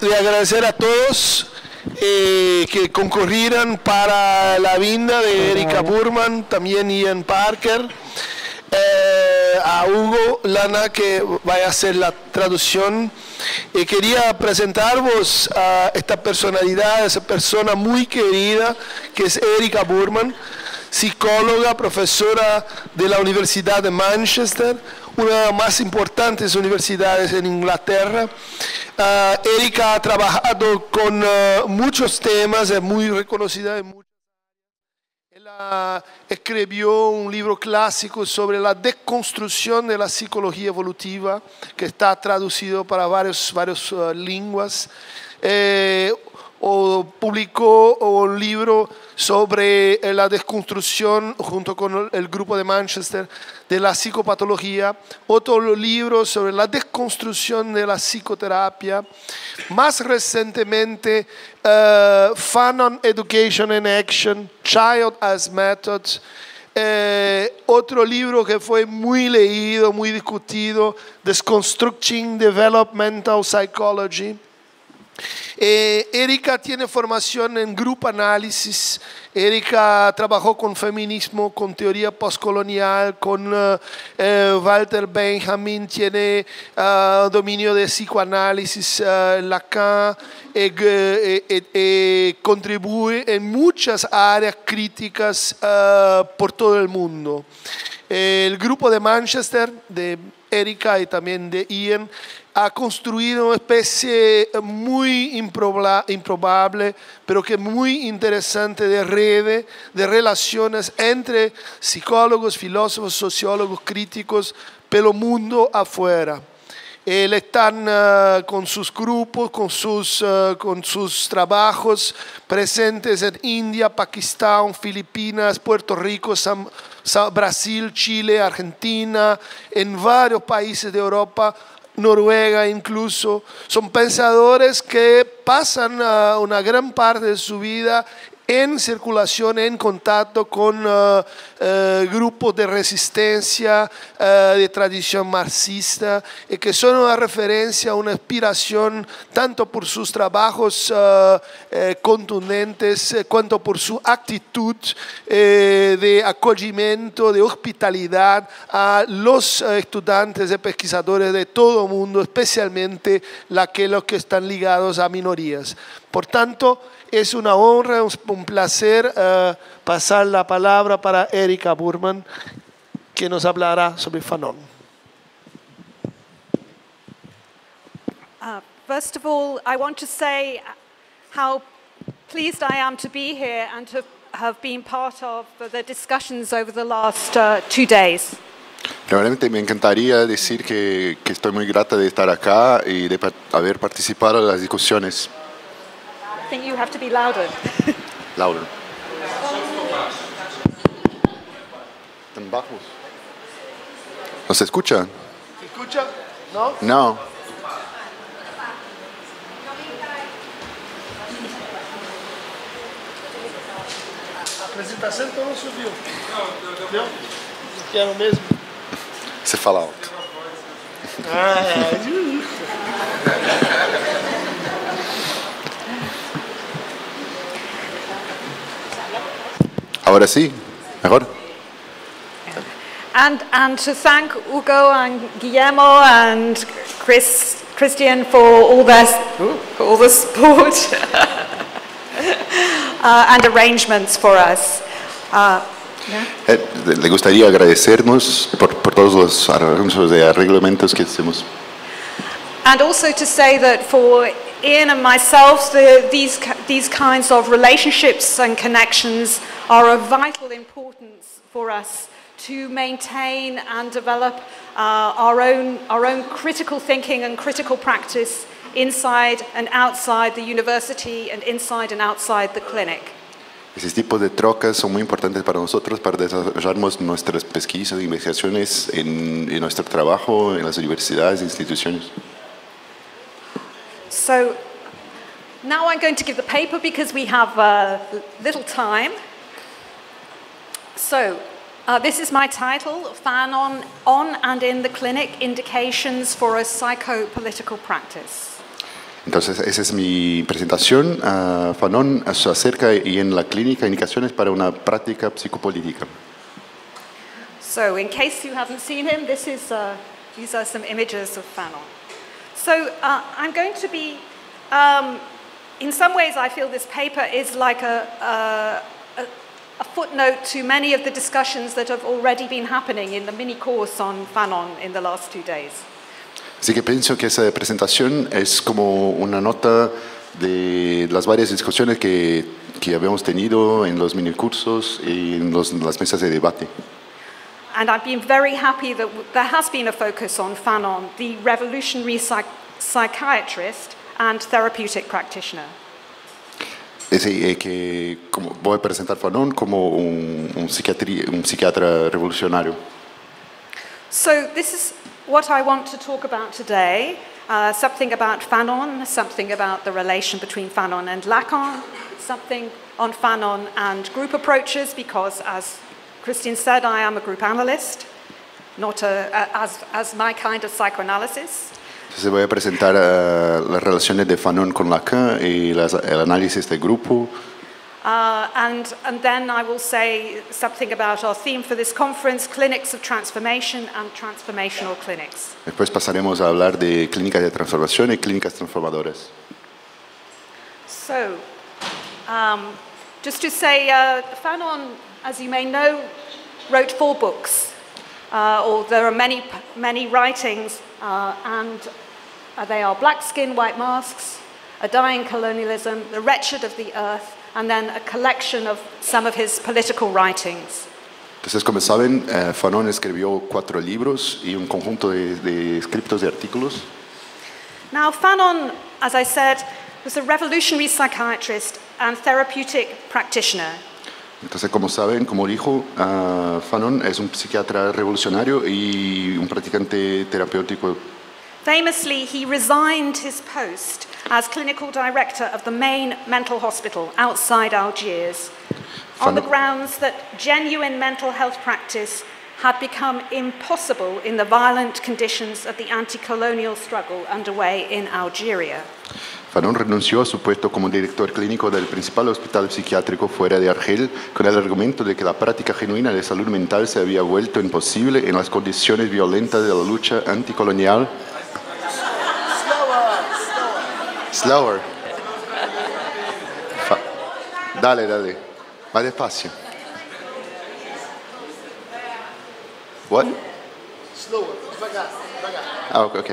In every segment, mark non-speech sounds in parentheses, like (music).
de agradecer a todos eh, que concurrieran para la vinda de Erika Burman, también Ian Parker, eh, a Hugo Lana que vaya a hacer la traducción. Y quería presentaros a esta personalidad, esa persona muy querida que es Erika Burman, psicóloga, profesora de la Universidad de Manchester, una de las más importantes universidades en Inglaterra. Ah, Erika ha trabajado con ah, muchos temas, es muy reconocida en escribió un libro clásico sobre la deconstrucción de la psicología evolutiva, que está traducido para varias varios, uh, lenguas. Eh, o publicó un libro sobre eh, la desconstrucción junto con el grupo de Manchester de la psicopatología, otro libro sobre la desconstrucción de la psicoterapia, más recientemente uh, Fanon Education in Action, Child as Method, eh, otro libro que fue muy leído, muy discutido, Desconstructing Developmental Psychology. Eh, Erika tiene formación en grupo análisis. Erika trabajó con feminismo, con teoría postcolonial, con uh, eh, Walter Benjamin, tiene dominio de psicoanálisis, uh, Lacan, eh, contribuye en muchas áreas críticas por todo el mundo. El grupo de Manchester, de Erika y también de Ian, ha construido una especie muy improbable, pero que muy interesante de red, de relaciones entre psicólogos, filósofos, sociólogos, críticos, pero mundo afuera. Él están uh, con sus grupos, con sus, uh, con sus trabajos presentes en India, Pakistán, Filipinas, Puerto Rico, San, Brasil, Chile, Argentina, en varios países de Europa Noruega incluso, son pensadores que pasan una gran parte de su vida en circulación, en contacto con uh, uh, grupos de resistencia uh, de tradición marxista y que son una referencia, una inspiración tanto por sus trabajos eh, contundentes cuanto por su actitud eh, de acogimiento, de hospitalidad a los estudiantes y pesquisadores de todo el mundo, especialmente aquellos que están ligados a minorías. Por tanto, es una honra, un placer uh, pasar la palabra para Erika Burman, que nos hablará sobre Fanon. Uh, first of all, I want to say how pleased I am to be here and to have been part of the discussions over the last uh, two days. Realmente me encantaría decir que, que, estoy muy grata de estar acá y de haber participado en las discusiones. Think you have to be louder. louder. Tan bajos. ¿No se escucha? ¿Se escucha? ¿No? No. A apresentação então não subiu. Entendeu? Que era o mesmo. Você fala alto. Ah, é. Ahora sí, mejor. And, and to thank Ugo and Guillermo and Chris, Christian for all their, for all the support (laughs) uh, and arrangements for us. Uh, yeah. eh, le gustaría agradecernos por, por todos los arreglos de arreglamentos que hacemos. And also to say that for Ian and myself, the, these, these kinds of relationships and connections are of vital importance for us to maintain and develop uh, our, own, our own critical thinking and critical practice inside and outside the university and inside and outside the clinic. Esos tipos de trocas son muy importantes para nosotros para desarrollar nuestras pesquisas e investigaciones en, en nuestro trabajo en las universidades e instituciones. So now I'm going to give the paper because we have uh, little time. So uh, this is my title, Fanon on and in the Clinic, Indications for a Psychopolitical Practice. Entonces, esa es mi presentación a Fanon acerca y en la clínica indicaciones para una práctica psicopolítica. So, in case you haven't seen him, this is, uh, these are some images of Fanon. So, uh, I'm going to be, um, in some ways, I feel this paper is like a, a, footnote to many of the discussions that have already been happening in the mini course on Fanon in the last two days. Así que pienso que esa presentación es como una nota de las varias discusiones que, que habíamos tenido en los minicursos y en los- las mesas de debate. And I've been very happy that there has been a focus on Fanon, the revolutionary psych- psychiatrist and therapeutic practitioner. Es eh, que como, Fanon como psiquiatra revolucionario. So, this is what I want to talk about today uh, something about Fanon, something about the relation between Fanon and Lacan, something on Fanon and group approaches, because as Christine said, I am a group analyst, not a, a, as, as my kind of psychoanalysis. A presentar eh, las relaciones de Fanon con Lacan y las- el análisis del grupo. Uh, and, and then I will say something about our theme for this conference clinics of transformation and transformational clinics. Después pasaremos a hablar de clínicas de transformación y clínicas transformadoras. So, um, just to say, uh, Fanon, as you may know, wrote four books, uh, or there are many, many writings, uh, and uh, they are Black Skin, White Masks, A Dying Colonialism, The Wretched of the Earth, and then a collection of some of his political writings. Entonces, como saben, eh, Fanon escribió cuatro libros y un conjunto de, de escritos de artículos. Now, Fanon, as I said, was a revolutionary psychiatrist and therapeutic practitioner. Entonces, como saben, como dijo, ah, Fanon es un psiquiatra revolucionario y un practicante terapéutico. Famously, he resigned his post as clinical director of the main mental hospital outside Algiers on the grounds that genuine mental health practice had become impossible in the violent conditions of the anti colonial struggle underway in Algeria. Fanon renunció a su puesto como director clínico del principal hospital psiquiátrico fuera de Argel con el argumento de que la práctica genuina de salud mental se había vuelto imposible en las condiciones violentas de la lucha anticolonial. Slower. Fa- dale, dale. Más despacio. What? Ah, ok. ok.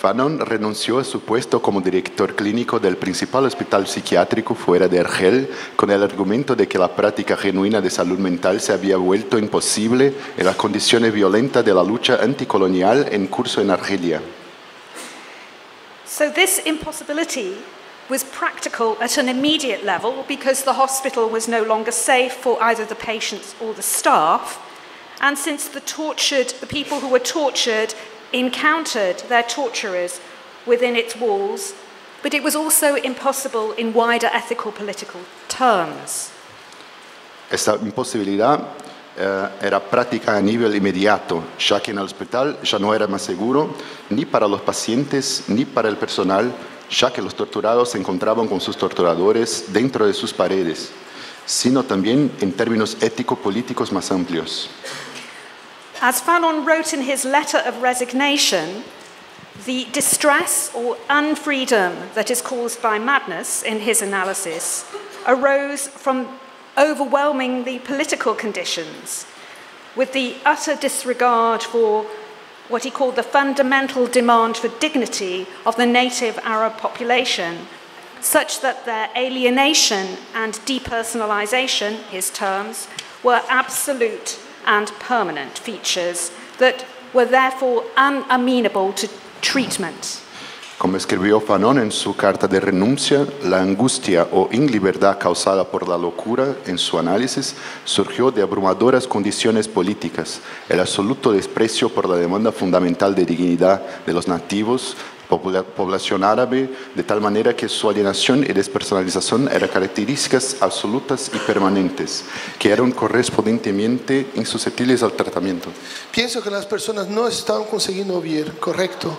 Fanon renunció a su puesto como director clínico del principal hospital psiquiátrico fuera de Argel con el argumento de que la práctica genuina de salud mental se había vuelto imposible en las condiciones violentas de la lucha anticolonial en curso en Argelia. So, this impossibility was practical at an immediate level because the hospital was no longer safe for either the patients or the staff. And since the tortured, the people who were tortured encountered their torturers within its walls, but it was also impossible in wider ethical political terms. Esta imposibilidad era práctica a nivel inmediato, ya que en el hospital ya no era más seguro ni para los pacientes ni para el personal, ya que los torturados se encontraban con sus torturadores dentro de sus paredes, sino también en términos ético-políticos más amplios. As Fanon wrote in his letter of resignation, the distress or unfreedom that is caused by madness, in his analysis, arose from overwhelming the political conditions, with the utter disregard for what he called the fundamental demand for dignity of the native Arab population, such that their alienation and depersonalization, his terms, were absolute and permanent features that were therefore unamenable to treatment. Como escribió Fanon en su carta de renuncia, la angustia o inlibertad causada por la locura en su análisis surgió de abrumadoras condiciones políticas, el absoluto desprecio por la demanda fundamental de dignidad de los nativos, población árabe, de tal manera que su alienación y despersonalización eran características absolutas y permanentes, que eran correspondientemente insusceptibles al tratamiento. Pienso que las personas no están consiguiendo oír, correcto.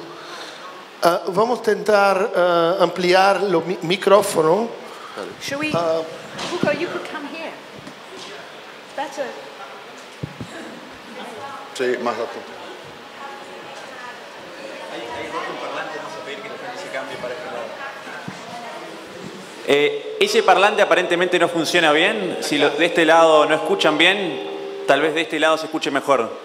Ah, vamos a intentar ah, ampliar el micrófono. Shall we? Uh, Hugo, you could come here. Better. Sí, más alto. Eh, ese parlante aparentemente no funciona bien. Si lo- de este lado no escuchan bien, tal vez de este lado se escuche mejor.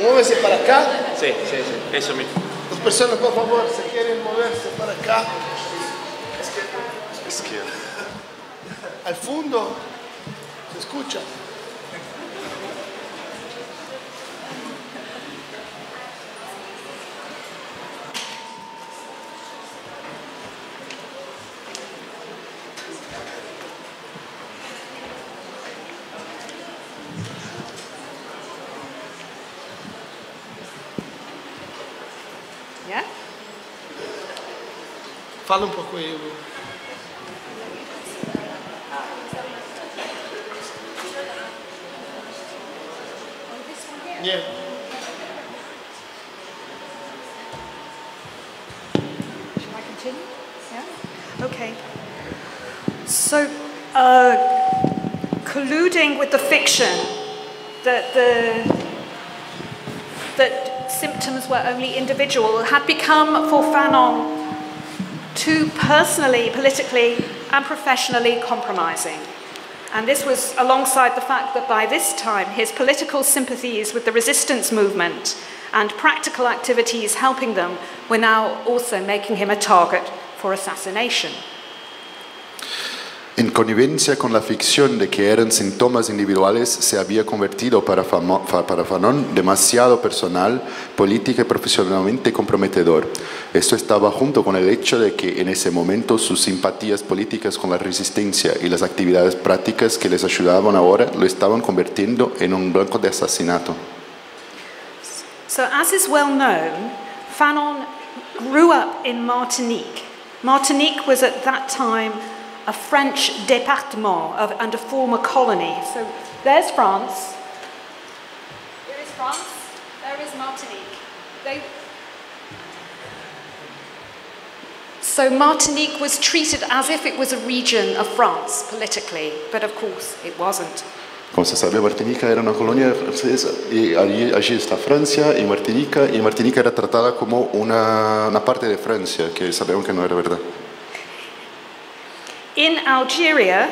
Muévese para acá. Sí, sí, sí. Eso mismo. Las personas, por favor, si quieren moverse para acá. Al fondo se escucha. Fala um pouco aí. Yeah. Shall I continue? Yeah? Okay. So, uh, colluding with the fiction that the that symptoms were only individual had become for Fanon too personally, politically, and professionally compromising. And this was alongside the fact that by this time his political sympathies with the resistance movement and practical activities helping them were now also making him a target for assassination. En connivencia con la ficción de que eran síntomas individuales, se había convertido para, Famo- fa- para Fanon demasiado personal, política y profesionalmente comprometedor. Esto estaba junto con el hecho de que en ese momento sus simpatías políticas con la resistencia y las actividades prácticas que les ayudaban ahora lo estaban convirtiendo en un blanco de asesinato. So, as is well known, Fanon grew up in Martinique. Martinique was at that time a French département of, and a former colony. So, there's France. There is France. There is Martinique. They... So, Martinique was treated as if it was a region of France politically, but of course it wasn't. Como se sabe, Martinica era una colonia francesa y allí, allí está Francia y Martinica, y Martinica era tratada como una, una parte de Francia, que sabemos que no era verdad. In Algeria,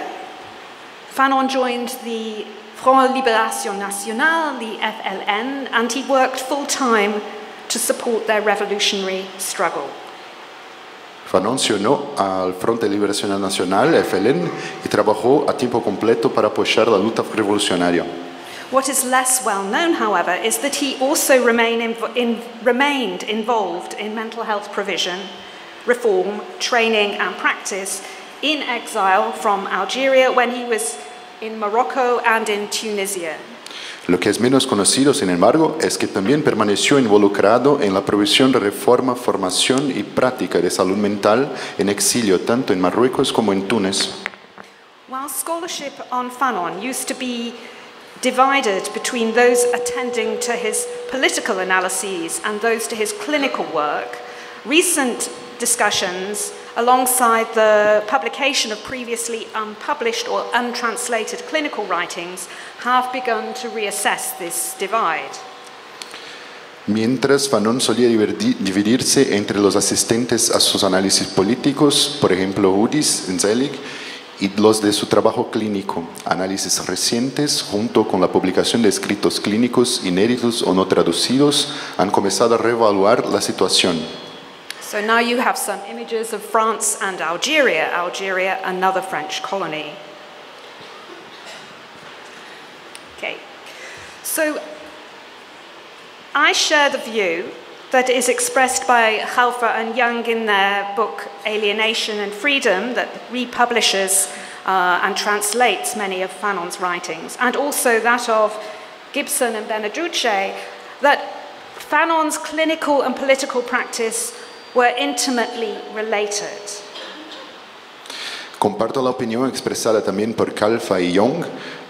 Fanon joined the Front Libération Nationale, the FLN, and he worked full time to support their revolutionary struggle. Fanon se unió al Frente de Liberación Nacional, FLN, y trabajó a tiempo completo para apoyar la lucha revolucionaria. What is less well known, however, is that he also remain in, remained involved in mental health provision, reform, training, and practice in exile from Algeria when he was in Morocco and in Tunisia. Lo que es menos conocido, sin embargo, es que también permaneció involucrado en la provisión de reforma, formación y práctica de salud mental en exilio tanto en Marruecos como en Túnez. While scholarship on Fanon used to be divided between those attending to his political analyses and those to his clinical work, recent discussions alongside the publication of previously unpublished or untranslated clinical writings have begun to reassess this divide. Mientras Fanon solía dividirse entre los asistentes a sus análisis políticos, por ejemplo Udis, Zelig, y los de su trabajo clínico, análisis recientes junto con la publicación de escritos clínicos inéditos o no traducidos, han comenzado a reevaluar la situación. So now you have some images of France and Algeria, Algeria, another French colony. Okay, so I share the view that is expressed by Halfa and Young in their book Alienation and Freedom, that republishes uh, and translates many of Fanon's writings, and also that of Gibson and Beneduce, that Fanon's clinical and political practice were intimately related. Comparto la opinión expresada también por Calfa y Young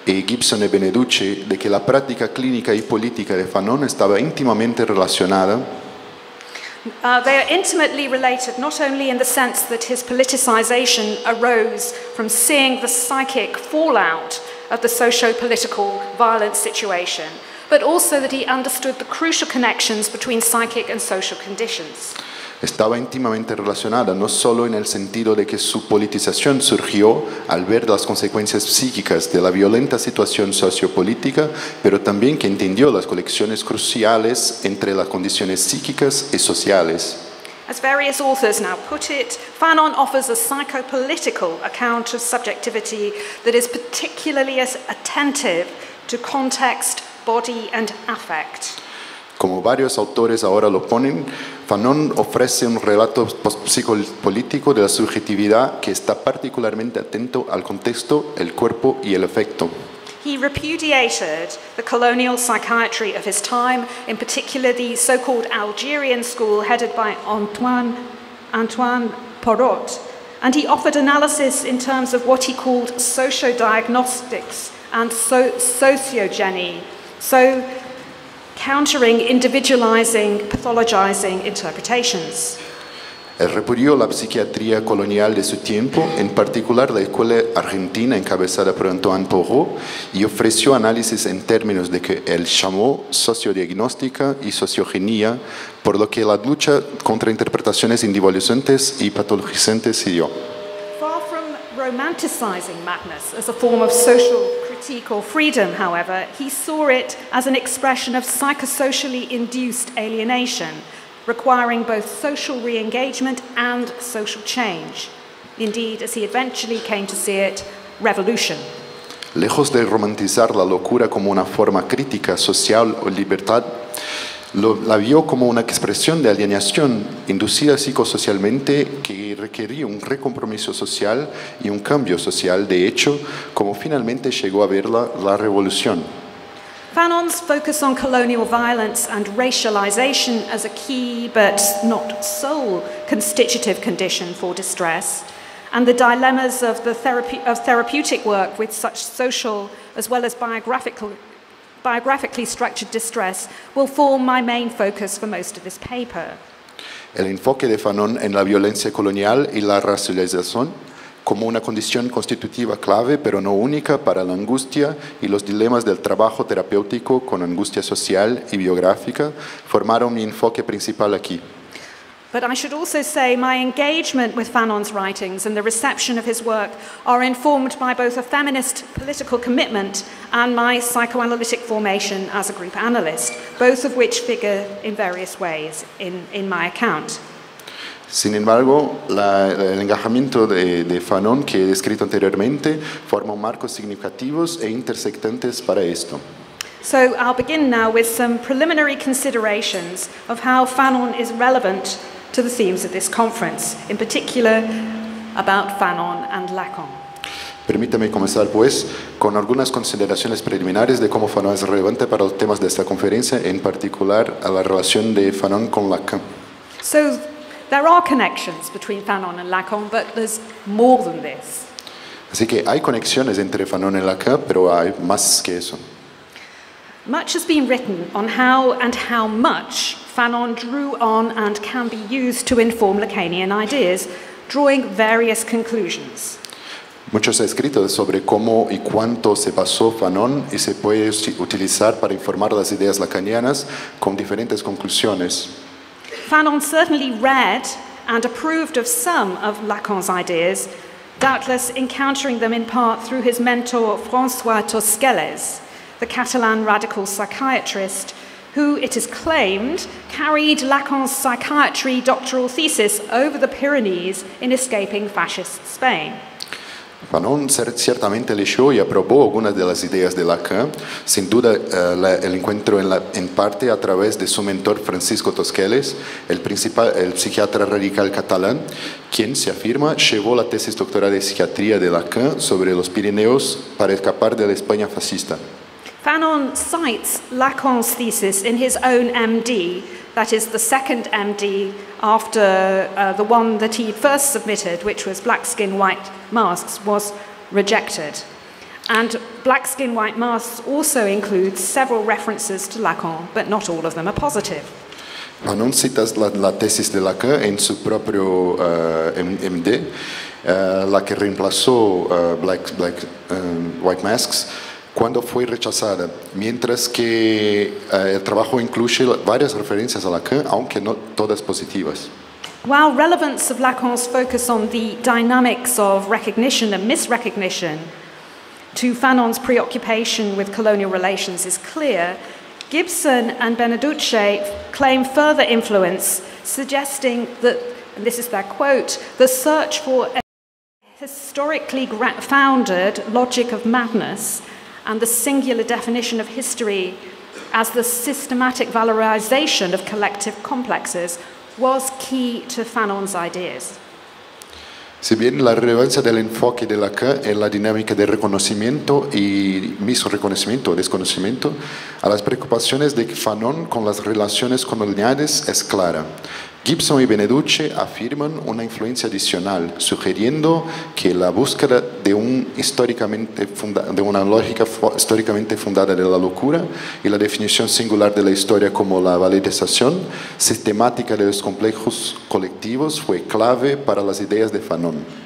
y Gibson y Beneduce de que la práctica clínica y política de Fanon estaba íntimamente relacionada Uh, they are intimately related, not only in the sense that his politicization arose from seeing the psychic fallout of the socio political violence situation, but also that he understood the crucial connections between psychic and social conditions. Estaba íntimamente relacionada no solo en el sentido de que su politización surgió al ver las consecuencias psíquicas de la violenta situación sociopolítica, pero también que entendió las conexiones cruciales entre las condiciones psíquicas y sociales. As various authors now put it, Fanon offers a psychopolitical account of subjectivity that is particularly attentive to context, body, and affect. Como varios autores ahora lo ponen, Fanon ofrece un relato psicopolítico de la subjetividad que está particularmente atento al contexto, el cuerpo y el efecto. He repudiated the colonial psychiatry of his time, in particular the so called Algerian school headed by Antoine, Antoine Porot, and he offered analysis in terms of what he called sociodiagnostics and so- sociogeny. So, countering individualizing, pathologizing interpretations. Él repudió la psiquiatría colonial de su tiempo, en particular la escuela argentina encabezada por Antoine Porot, y ofreció análisis en términos de que él llamó sociodiagnóstica y sociogenia, por lo que la lucha contra interpretaciones individualizantes y patologizantes siguió. Far from romanticizing madness as a form of social critique or freedom, however, he saw it as an expression of psychosocially induced alienation, requiring both social re engagement and social change. Indeed, as he eventually came to see it, revolution. Lejos de romantizar la locura como una forma crítica, social o libertad, lo- la vio como una expresión de alienación inducida psicosocialmente que requería un recompromiso social y un cambio social, de hecho, como finalmente llegó a verla la revolución. Fanon's focus on colonial violence and racialization as a key but not sole constitutive condition for distress, and the dilemmas of, the of therapeutic work with such social as well as biographical, biographically structured distress will form my main focus for most of this paper. El enfoque de Fanon en la violencia colonial y la racialización como una condición constitutiva clave, pero no única, para la angustia y los dilemas del trabajo terapéutico con angustia social y biográfica, formaron mi enfoque principal aquí. But I should also say my engagement with Fanon's writings and the reception of his work are informed by both a feminist political commitment and my psychoanalytic formation as a group analyst, both of which figure in various ways in, in my account. Sin embargo, la- el engajamiento de, de Fanon que he descrito anteriormente forma marcos significativos e intersectantes para esto. So I'll begin now with some preliminary considerations of how Fanon is relevant to the themes of this conference, in particular about Fanon and Lacan. Permítame comenzar, pues, con algunas consideraciones preliminares de cómo Fanon es relevante para los temas de esta conferencia, en particular a la relación de Fanon con Lacan. So there are connections between Fanon and Lacan, but there's more than this. Así que hay conexiones entre Fanon y Lacan, pero hay más que eso. Much has been written on how and how much Fanon drew on and can be used to inform Lacanian ideas, drawing various conclusions. Mucho se ha escrito sobre cómo y cuánto se basó Fanon y se puede utilizar para informar las ideas lacanianas con diferentes conclusiones. Fanon certainly read and approved of some of Lacan's ideas, doubtless encountering them in part through his mentor Francois Tosquelles, the Catalan radical psychiatrist, who, it is claimed, carried Lacan's psychiatry doctoral thesis over the Pyrenees in escaping fascist Spain. Fanon ciertamente leyó y aprobó algunas de las ideas de Lacan, sin duda eh, el encuentro en, la- en parte a través de su mentor Francisco Tosquelles, el, principal, el psiquiatra radical catalán, quien se afirma llevó la tesis doctoral de psiquiatría de Lacan sobre los Pirineos para escapar de la España fascista. Fanon cites Lacan's thesis in his own MD, that is, the second MD after uh, the one that he first submitted, which was Black Skin, White Masks, was rejected. And Black Skin, White Masks also includes several references to Lacan, but not all of them are positive. Fanon cita la, la tesis de Lacan en su propio M- MD, eh, la que reemplazó eh, Black, Black, eh, White Masks cuando fue rechazada, mientras que eh, el trabajo incluye varias referencias a Lacan, aunque no todas positivas. While relevance of Lacan's focus on the dynamics of recognition and misrecognition to Fanon's preoccupation with colonial relations is clear, Gibson and Beneduce claim further influence, suggesting that, and this is their quote, the search for a historically founded logic of madness and the singular definition of history as the systematic valorization of collective complexes was key to Fanon's ideas. Si bien la relevancia del enfoque de Lacan en la dinámica de reconocimiento y misreconocimiento o desconocimiento, a las preocupaciones de Fanon con las relaciones coloniales es clara. Gibson y Beneduce afirman una influencia adicional, sugiriendo que la búsqueda de, una lógica históricamente fundada de la locura y la definición singular de la historia como la valorización sistemática de los complejos colectivos fue clave para las ideas de Fanon.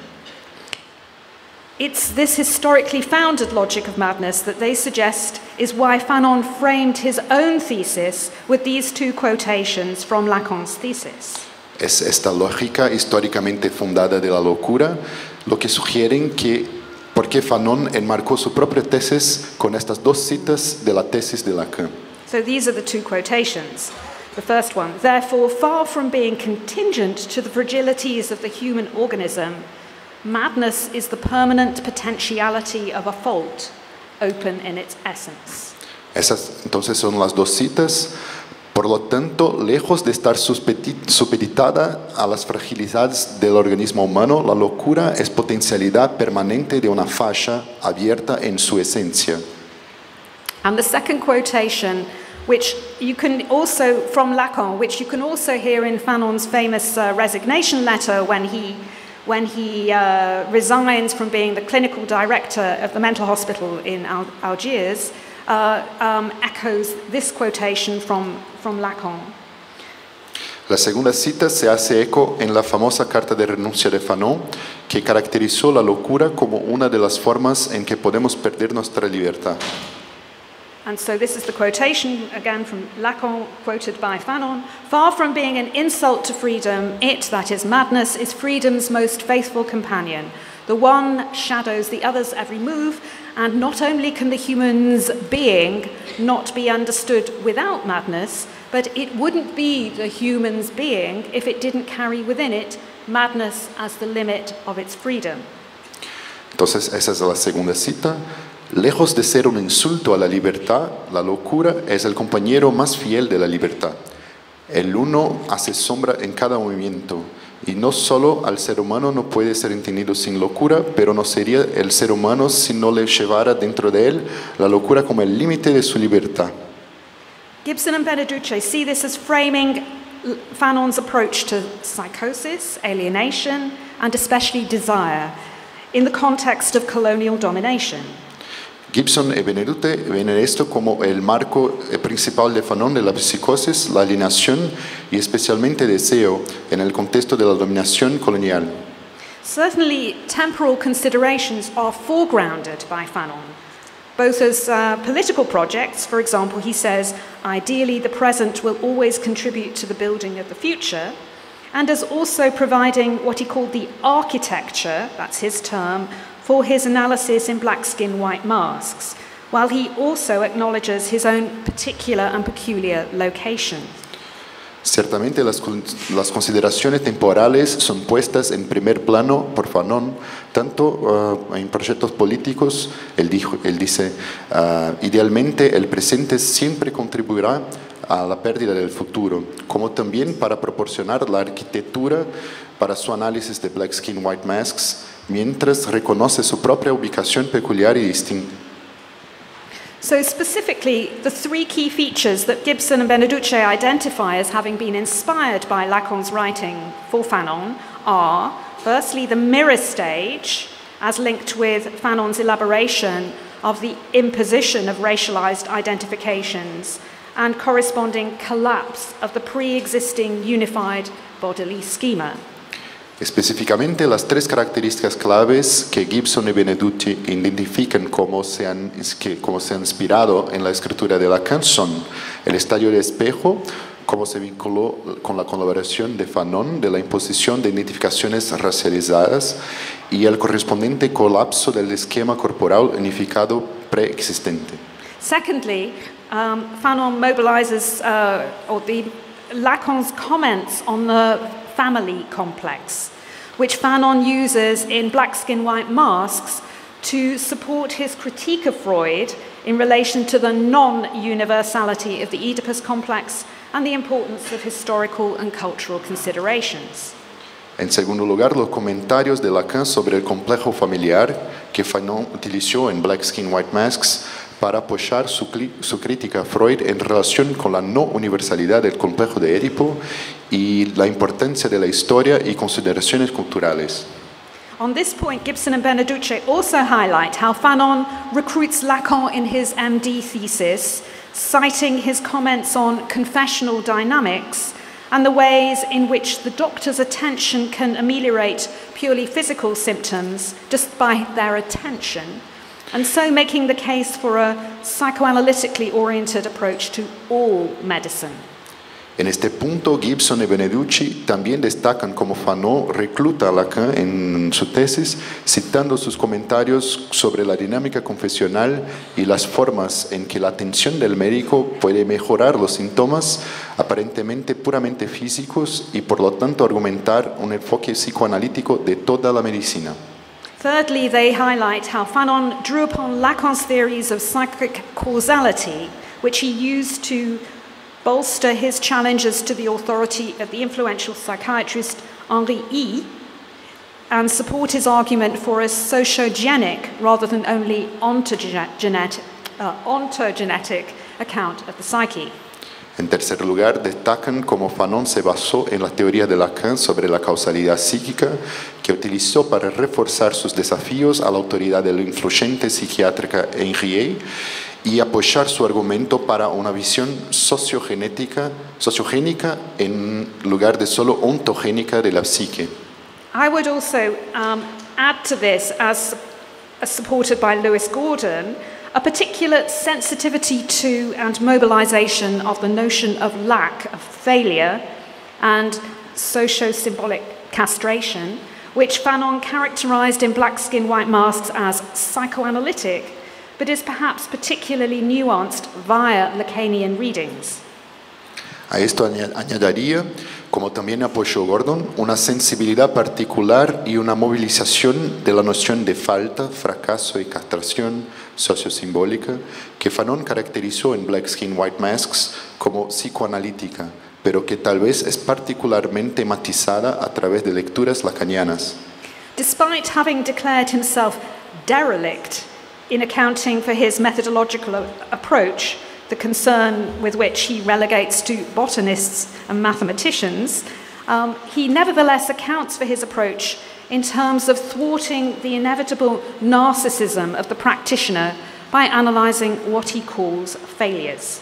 It's this historically founded logic of madness that they suggest is why Fanon framed his own thesis with these two quotations from Lacan's thesis. Es esta lógica históricamente fundada de la locura lo que sugieren que por qué Fanon enmarcó su propia tesis con estas dos citas de la tesis de Lacan. So these are the two quotations. The first one, therefore, far from being contingent to the fragilities of the human organism, madness is the permanent potentiality of a fault, open in its essence. Esas entonces son las dos citas. Por lo tanto, lejos de estar supeditada a las fragilidades del organismo humano, la locura es potencialidad permanente de una falla abierta en su esencia. And the second quotation, which you can also, from Lacan, which you can also hear in Fanon's famous uh, resignation letter when he, when he uh, resigns from being the clinical director of the mental hospital in Al- Algiers, uh, um, echoes this quotation from, from Lacan. La segunda cita se hace eco en la famosa carta de renuncia de Fanon, que caracterizó la locura como una de las formas en que podemos perder nuestra libertad. And so this is the quotation again from Lacan, quoted by Fanon. Far from being an insult to freedom, it, that is madness, is freedom's most faithful companion. The one shadows the other's every move, and not only can the human's being not be understood without madness, but it wouldn't be the human's being if it didn't carry within it madness as the limit of its freedom. Entonces, esa es la segunda cita. Lejos de ser un insulto a la libertad, la locura es el compañero más fiel de la libertad. El uno hace sombra en cada movimiento, y no solo al ser humano no puede ser entendido sin locura, pero no sería el ser humano si no le llevara dentro de él la locura como el límite de su libertad. Gibson and Beneduce see this as framing Fanon's approach to psychosis, alienation, and especially desire in the context of colonial domination. Gibson y Benedute ven esto como el marco eh, principal de Fanon de la psicosis, la alienación y especialmente deseo en el contexto de la dominación colonial. Certainly, temporal considerations are foregrounded by Fanon, both as uh, political projects. For example, he says, ideally, the present will always contribute to the building of the future, and as also providing what he called the architecture, that's his term, for his analysis in black skin, white masks, while he also acknowledges his own particular and peculiar location. Ciertamente las, las consideraciones temporales son puestas en primer plano por Fanon, tanto ah, en proyectos políticos, él, dijo, él dice, ah, idealmente el presente siempre contribuirá a la pérdida del futuro, como también para proporcionar la arquitectura para su análisis de Black Skin White Masks, So, specifically, the three key features that Gibson and Beneduce identify as having been inspired by Lacan's writing for Fanon are firstly, the mirror stage, as linked with Fanon's elaboration of the imposition of racialized identifications and corresponding collapse of the pre-existing unified bodily schema. Específicamente las tres características claves que Gibson y Benedutti identifican como se han, como se han inspirado en la escritura de Lacan son el estadio de espejo, cómo se vinculó con la colaboración de Fanon de la imposición de identificaciones racializadas y el correspondiente colapso del esquema corporal unificado preexistente. Secondly, um, Fanon mobilizes, uh, or the Lacan's comments on the family complex, which Fanon uses in Black Skin, White Masks to support his critique of Freud in relation to the non-universality of the Oedipus complex and the importance of historical and cultural considerations. En segundo lugar, los comentarios de Lacan sobre el complejo familiar que Fanon utilizó en Black Skin, White Masks para apoyar su, su, crítica a Freud en relación con la no universalidad del complejo de Edipo y la importancia de la historia y consideraciones culturales. On this point, Gibson and Beneduce also highlight how Fanon recruits Lacan in his MD thesis, citing his comments on confessional dynamics and the ways in which the doctor's attention can ameliorate purely physical symptoms just by their attention, and so making the case for a psychoanalytically oriented approach to all medicine. En este punto, Gibson y Beneducci también destacan cómo Fanon recluta a Lacan en su tesis, citando sus comentarios sobre la dinámica confesional y las formas en que la atención del médico puede mejorar los síntomas aparentemente puramente físicos y por lo tanto argumentar un enfoque psicoanalítico de toda la medicina. Thirdly, they highlight how Fanon drew upon Lacan's theories of psychic causality, which he used to bolster his challenges to the authority of the influential psychiatrist Henri E. and support his argument for a sociogenic rather than only ontogenetic, uh, ontogenetic account of the psyche. En tercer lugar, destacan cómo Fanon se basó en la teoría de Lacan sobre la causalidad psíquica que utilizó para reforzar sus desafíos a la autoridad de la influyente psiquiátrica Henriet y apoyar su argumento para una visión sociogenética, sociogénica en lugar de solo ontogénica de la psique. I would also um, add to this, as, supported by Lewis Gordon, a particular sensitivity to and mobilization of the notion of lack, of failure, and socio symbolic castration, which Fanon characterized in Black Skin, White Masks as psychoanalytic but is perhaps particularly nuanced via Lacanian readings. A esto añadiría, como también apoyó Gordon, una sensibilidad particular y una movilización de la noción de falta, fracaso y castración sociosimbólica que Fanon caracterizó en Black Skin, White Masks como psicoanalítica, pero que tal vez es particularmente matizada a través de lecturas lacanianas. Despite having declared himself derelict in accounting for his methodological approach, the concern with which he relegates to botanists and mathematicians, um, he nevertheless accounts for his approach in terms of thwarting the inevitable narcissism of the practitioner by analysing what he calls failures.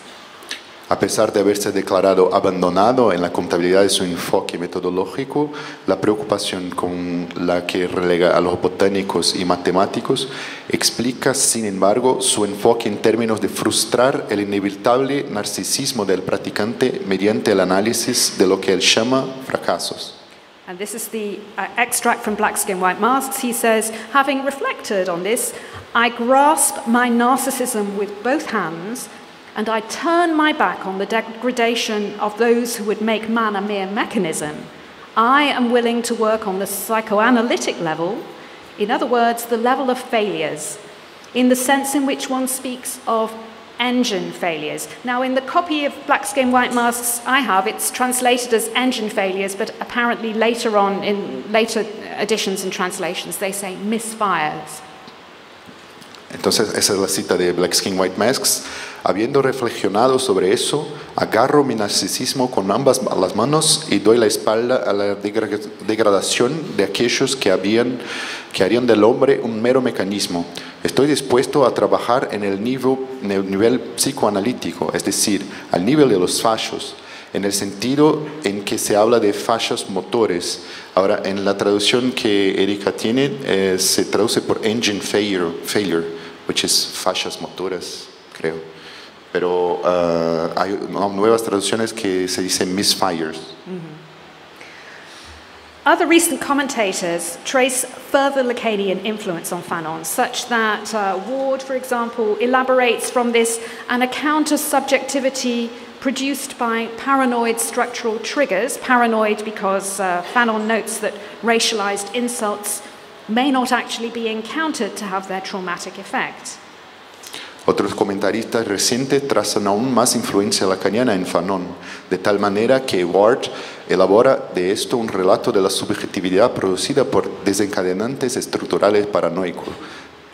A pesar de haberse declarado abandonado en la contabilidad de su enfoque metodológico, la preocupación con la que relega a los botánicos y matemáticos explica, sin embargo, su enfoque en términos de frustrar el inevitable narcisismo del practicante mediante el análisis de lo que él llama fracasos. And this is the uh, extract from Black Skin, White Masks. He says, having reflected on this, I grasp my narcissism with both hands and I turn my back on the degradation of those who would make man a mere mechanism. I am willing to work on the psychoanalytic level, in other words, the level of failures, in the sense in which one speaks of engine failures. Now, in the copy of Black Skin, White Masks I have, it's translated as engine failures, but apparently later on, in later editions and translations, they say misfires. Entonces, esa es la cita de Black Skin, White Masks. Habiendo reflexionado sobre eso, agarro mi narcisismo con ambas las manos y doy la espalda a la degra- degradación de aquellos que, habían, que harían del hombre un mero mecanismo. Estoy dispuesto a trabajar en el nivel, en el nivel psicoanalítico, es decir, al nivel de los fascios, en el sentido en que se habla de fascias motores. Ahora, en la traducción que Erika tiene, eh, se traduce por engine failure, failure which is fascias motoras, creo. Pero ah, hay nu- nuevas traducciones que se dicen misfires. Other recent commentators trace further Lacanian influence on Fanon, such that uh, Ward, for example, elaborates from this an account of subjectivity produced by paranoid structural triggers. Paranoid because uh, Fanon notes that racialized insults may not actually be encountered to have their traumatic effect. Otros comentaristas recientes trazan aún más influencia lacaniana en Fanon, de tal manera que Ward elabora de esto un relato de la subjetividad producida por desencadenantes estructurales paranoicos.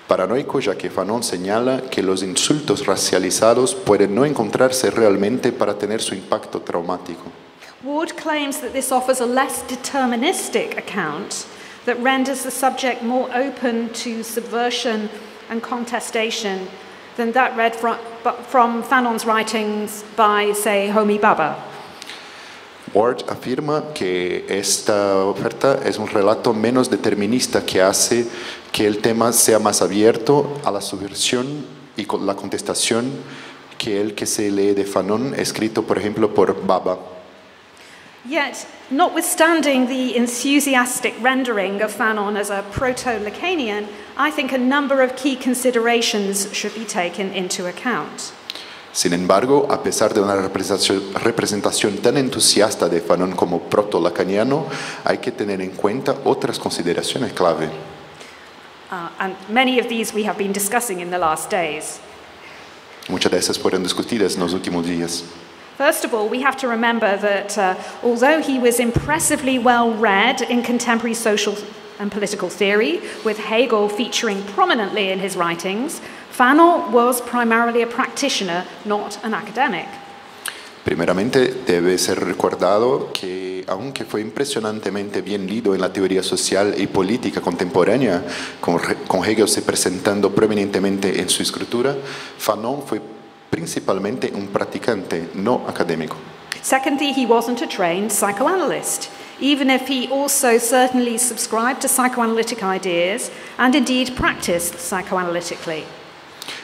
Paranoico ya que Fanon señala que los insultos racializados pueden no encontrarse realmente para tener su impacto traumático. Ward claims that this offers a less deterministic account that renders the subject more open to subversion and contestation than that read from, Fanon's writings by, say, Homi Bhabha. Ward afirma que esta oferta es un relato menos determinista que hace que el tema sea más abierto a la subversión y la contestación que el que se lee de Fanon, escrito por ejemplo por Baba. Yet, notwithstanding the enthusiastic rendering of Fanon as a proto Lacanian, I think a number of key considerations should be taken into account. Sin embargo, a pesar de una representación, tan entusiasta de Fanon como proto-lacaniano, hay que tener en cuenta otras consideraciones clave. Uh, and many of these we have been discussing in the last days. Muchas de esas fueron discutidas en los últimos días. First of all, we have to remember that uh, although he was impressively well read in contemporary social and political theory, with Hegel featuring prominently in his writings, Fanon was primarily a practitioner, not an academic. Primeramente, debe ser recordado que, aunque fue impresionantemente bien leído en la teoría social y política contemporánea, con, con Hegel se presentando prominentemente en su escritura, Fanon fue principalmente un practicante, no académico. Secondly, he wasn't a trained psychoanalyst, even if he also certainly subscribed to psychoanalytic ideas and indeed practiced psychoanalytically.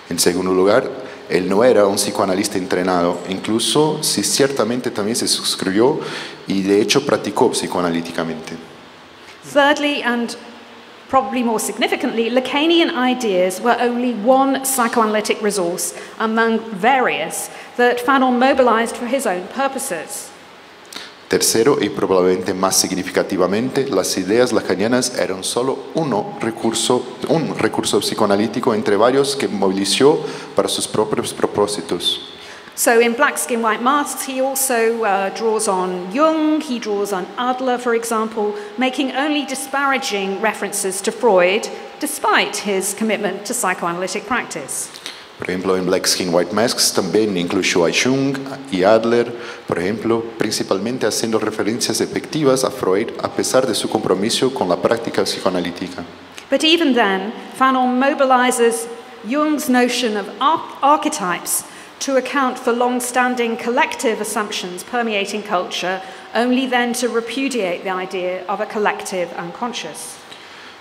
En segundo lugar, él no era un psicoanalista entrenado, incluso si ciertamente también se suscribió y de hecho practicó psicoanalíticamente. Thirdly, and probably more significantly, Lacanian ideas were only one psychoanalytic resource among various that Fanon mobilized for his own purposes. Tercero y probablemente más significativamente, las ideas lacanianas eran solo uno recurso, un recurso psicoanalítico entre varios que movilizó para sus propios propósitos. So in Black Skin, White Masks, he also uh, draws on Jung, he draws on Adler, for example, making only disparaging references to Freud despite his commitment to psychoanalytic practice. Por ejemplo, en Black Skin, White Masks también incluyó a Jung y Adler, por ejemplo, principalmente haciendo referencias efectivas a Freud a pesar de su compromiso con la práctica psicoanalítica. But even then, Fanon mobilizes Jung's notion of arch- archetypes to account for long standing collective assumptions permeating culture, only then to repudiate the idea of a collective unconscious.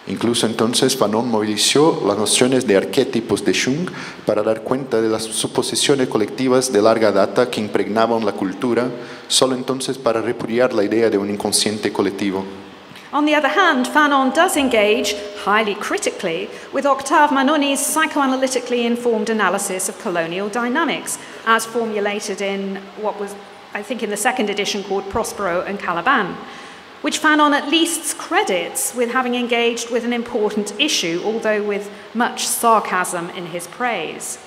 Incluso entonces Fanon movilizó las nociones de arquetipos de Jung para dar cuenta de las suposiciones colectivas de larga data que impregnaban la cultura, solo entonces para repudiar la idea de un inconsciente colectivo. On the other hand, Fanon does engage, highly critically, with Octave Manoni's psychoanalytically informed analysis of colonial dynamics, as formulated in what was, I think, in the second edition called Prospero and Caliban, which Fanon at least credits with having engaged with an important issue, although with much sarcasm in his praise.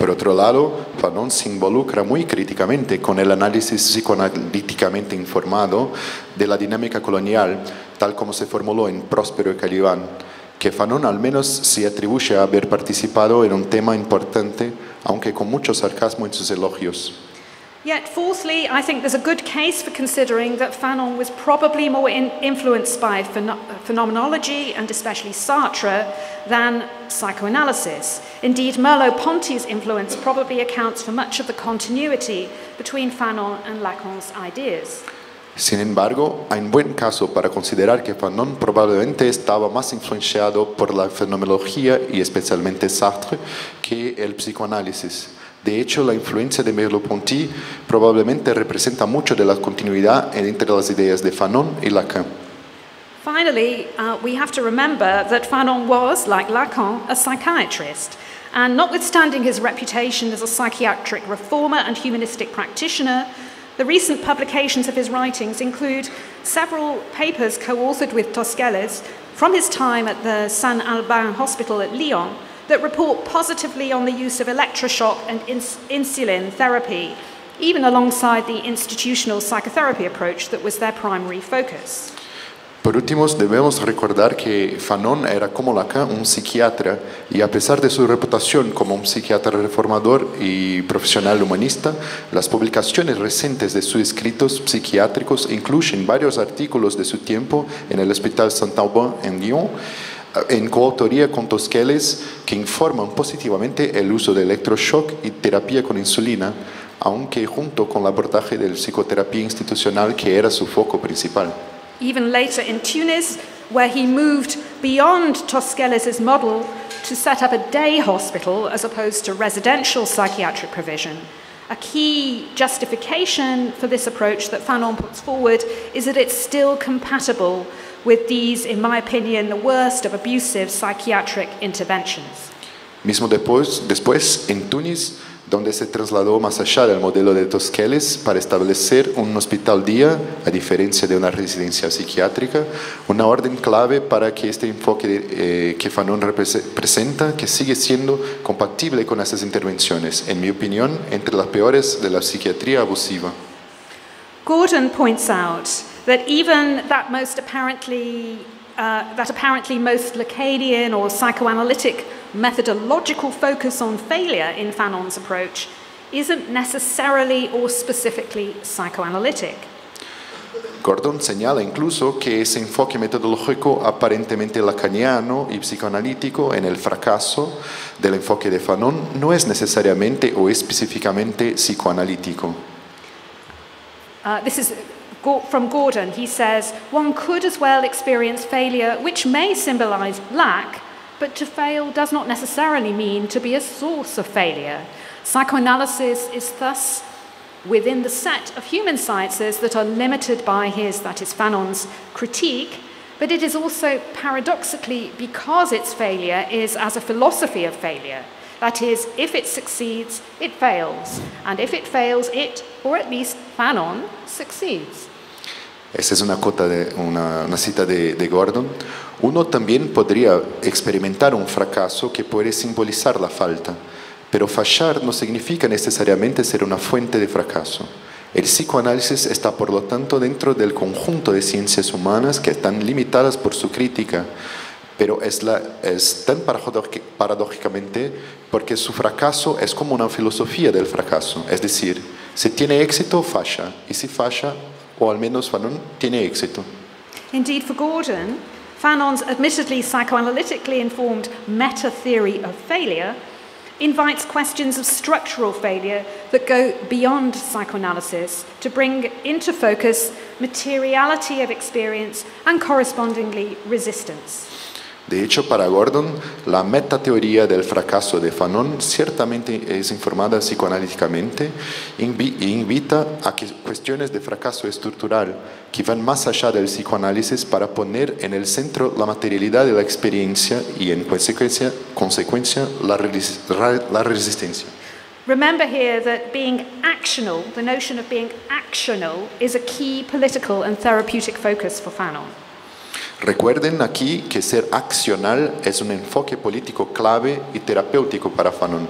Por otro lado, Fanon se involucra muy críticamente con el análisis psicoanalíticamente informado de la dinámica colonial, tal como se formuló en Próspero y Caliban. que Fanon al menos se atribuye a haber participado en un tema importante, aunque con mucho sarcasmo en sus elogios. Yet, fourthly, I think there's a good case for considering that Fanon was probably more in- influenced by pheno- phenomenology and especially Sartre than psychoanalysis. Indeed, Merleau-Ponty's influence probably accounts for much of the continuity between Fanon and Lacan's ideas. Sin embargo, hay un buen caso para considerar que Fanon probablemente estaba más influenciado por la fenomenología y especialmente Sartre que el psicoanálisis. De hecho, la influencia de Merleau-Ponty probablemente representa mucho de la continuidad entre las ideas de Fanon y Lacan. Finally, uh, we have to remember that Fanon was, like Lacan, a psychiatrist. And notwithstanding his reputation as a psychiatric reformer and humanistic practitioner, the recent publications of his writings include several papers co authored with Tosquelles from his time at the Saint Albin Hospital at Lyon that report positively on the use of electroshock and ins- insulin therapy, even alongside the institutional psychotherapy approach that was their primary focus. Por último, debemos recordar que Fanon era como Lacan un psiquiatra y a pesar de su reputación como un psiquiatra reformador y profesional humanista, las publicaciones recientes de sus escritos psiquiátricos incluyen varios artículos de su tiempo en el Hospital Saint-Aubin en Lyon, en coautoría con Tosquelles, que informan positivamente el uso de electroshock y terapia con insulina, aunque junto con el abordaje de psicoterapia institucional que era su foco principal. even later in Tunis, where he moved beyond Tosquelles' model to set up a day hospital as opposed to residential psychiatric provision. A key justification for this approach that Fanon puts forward is that it's still compatible with these, in my opinion, the worst of abusive psychiatric interventions. Mismo después, después en Túnez, donde se trasladó más allá del modelo de Tosquelles para establecer un hospital día, a diferencia de una residencia psiquiátrica, una orden clave para que este enfoque eh, que Fanon representa, que sigue siendo compatible con esas intervenciones, en mi opinión, entre las peores de la psiquiatría abusiva. Gordon points out that even that most apparently uh, that apparently most Lacanian or psychoanalytic methodological focus on failure in Fanon's approach isn't necessarily or specifically psychoanalytic. Gordon señala incluso que ese enfoque metodológico aparentemente lacaniano y psicoanalítico en el fracaso del enfoque de Fanon no es necesariamente o específicamente psicoanalítico. Uh, this is from Gordon. He says, one could as well experience failure, which may symbolize lack, but to fail does not necessarily mean to be a source of failure. Psychoanalysis is thus within the set of human sciences that are limited by his, that is Fanon's, critique, but it is also paradoxically because its failure is as a philosophy of failure. That is, if it succeeds, it fails, and if it fails, it, or at least Fanon, succeeds. Esa es una, cota de, una, cita de, de Gordon. Uno también podría experimentar un fracaso que puede simbolizar la falta, pero fallar no significa necesariamente ser una fuente de fracaso. El psicoanálisis está, por lo tanto, dentro del conjunto de ciencias humanas que están limitadas por su crítica, pero es, la, es tan paradójic- paradójicamente porque su fracaso es como una filosofía del fracaso. Es decir, si tiene éxito, falla, y si falla, o al menos Fanon tiene éxito. Indeed, for Gordon, Fanon's admittedly psychoanalytically informed meta theory of failure invites questions of structural failure that go beyond psychoanalysis to bring into focus materiality of experience and correspondingly resistance. De hecho, para Gordon, la metateoría del fracaso de Fanon ciertamente es informada psicoanalíticamente e invita a que cuestiones de fracaso estructural que van más allá del psicoanálisis para poner en el centro la materialidad de la experiencia y en consecuencia, la, la resistencia. Remember here that being actional, the notion of being actional, is a key political and therapeutic focus for Fanon. Recuerden aquí que ser accional es un enfoque político clave y terapéutico para Fanon.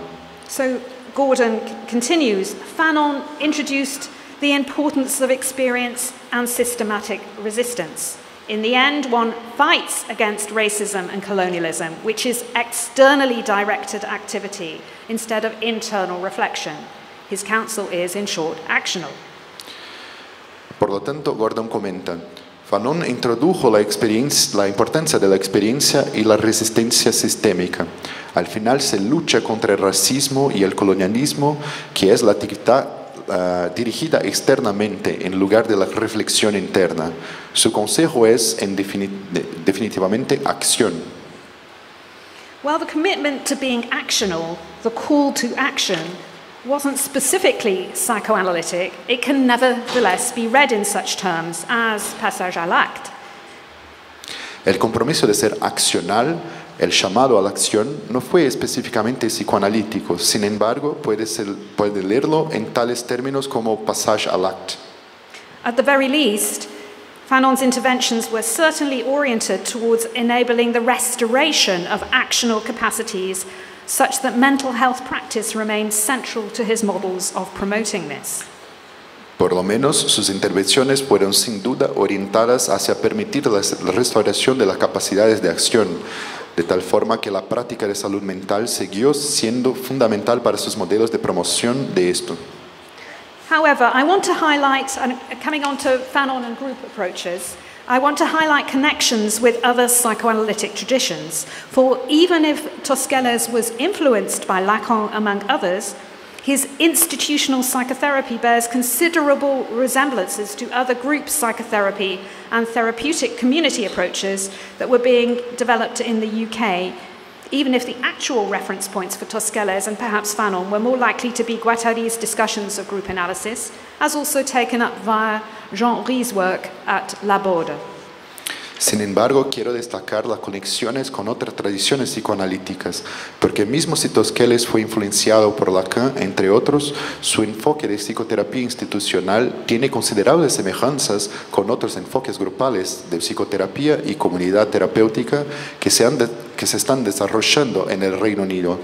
So Gordon continues Fanon introduced the importance of experience and systematic resistance. In the end, one fights against racism and colonialism, which is externally directed activity instead of internal reflection. His counsel is, in short, actional. Por lo tanto, Gordon comenta, Fanon introdujo la, experiencia- la importancia de la experiencia y la resistencia sistémica. Al final se lucha contra el racismo y el colonialismo, que es la actividad ah, dirigida externamente en lugar de la reflexión interna. Su consejo es, en defini- de- definitivamente, acción. While the commitment to being actional, the call to action, wasn't specifically psychoanalytic, it can nevertheless be read in such terms as passage à l'acte. El compromiso de ser accional, el llamado a la acción, no fue específicamente psicoanalítico, sin embargo, puede, ser- puede leerlo en tales términos como passage à l'acte. At the very least, Fanon's interventions were certainly oriented towards enabling the restoration of actional capacities such that mental health practice remains central to his models of promoting this. Por lo menos sus intervenciones fueron sin duda orientadas hacia permitir la restauración de las capacidades de acción, de tal forma que la práctica de salud mental siguió siendo fundamental para sus modelos de promoción de esto. However, I want to highlight, and coming on to Fanon and group approaches, I want to highlight connections with other psychoanalytic traditions. For even if Tosquelles was influenced by Lacan, among others, his institutional psychotherapy bears considerable resemblances to other group psychotherapy and therapeutic community approaches that were being developed in the UK even if the actual reference points for Tosquelles and perhaps Fanon were more likely to be Guattari's discussions of group analysis, as also taken up via Jean Rie's work at La Borde. Sin embargo, quiero destacar las conexiones con otras tradiciones psicoanalíticas, porque mismo si Tosquelles fue influenciado por Lacan, entre otros, su enfoque de psicoterapia institucional tiene considerables semejanzas con otros enfoques grupales de psicoterapia y comunidad terapéutica que se, han que se están desarrollando en el Reino Unido.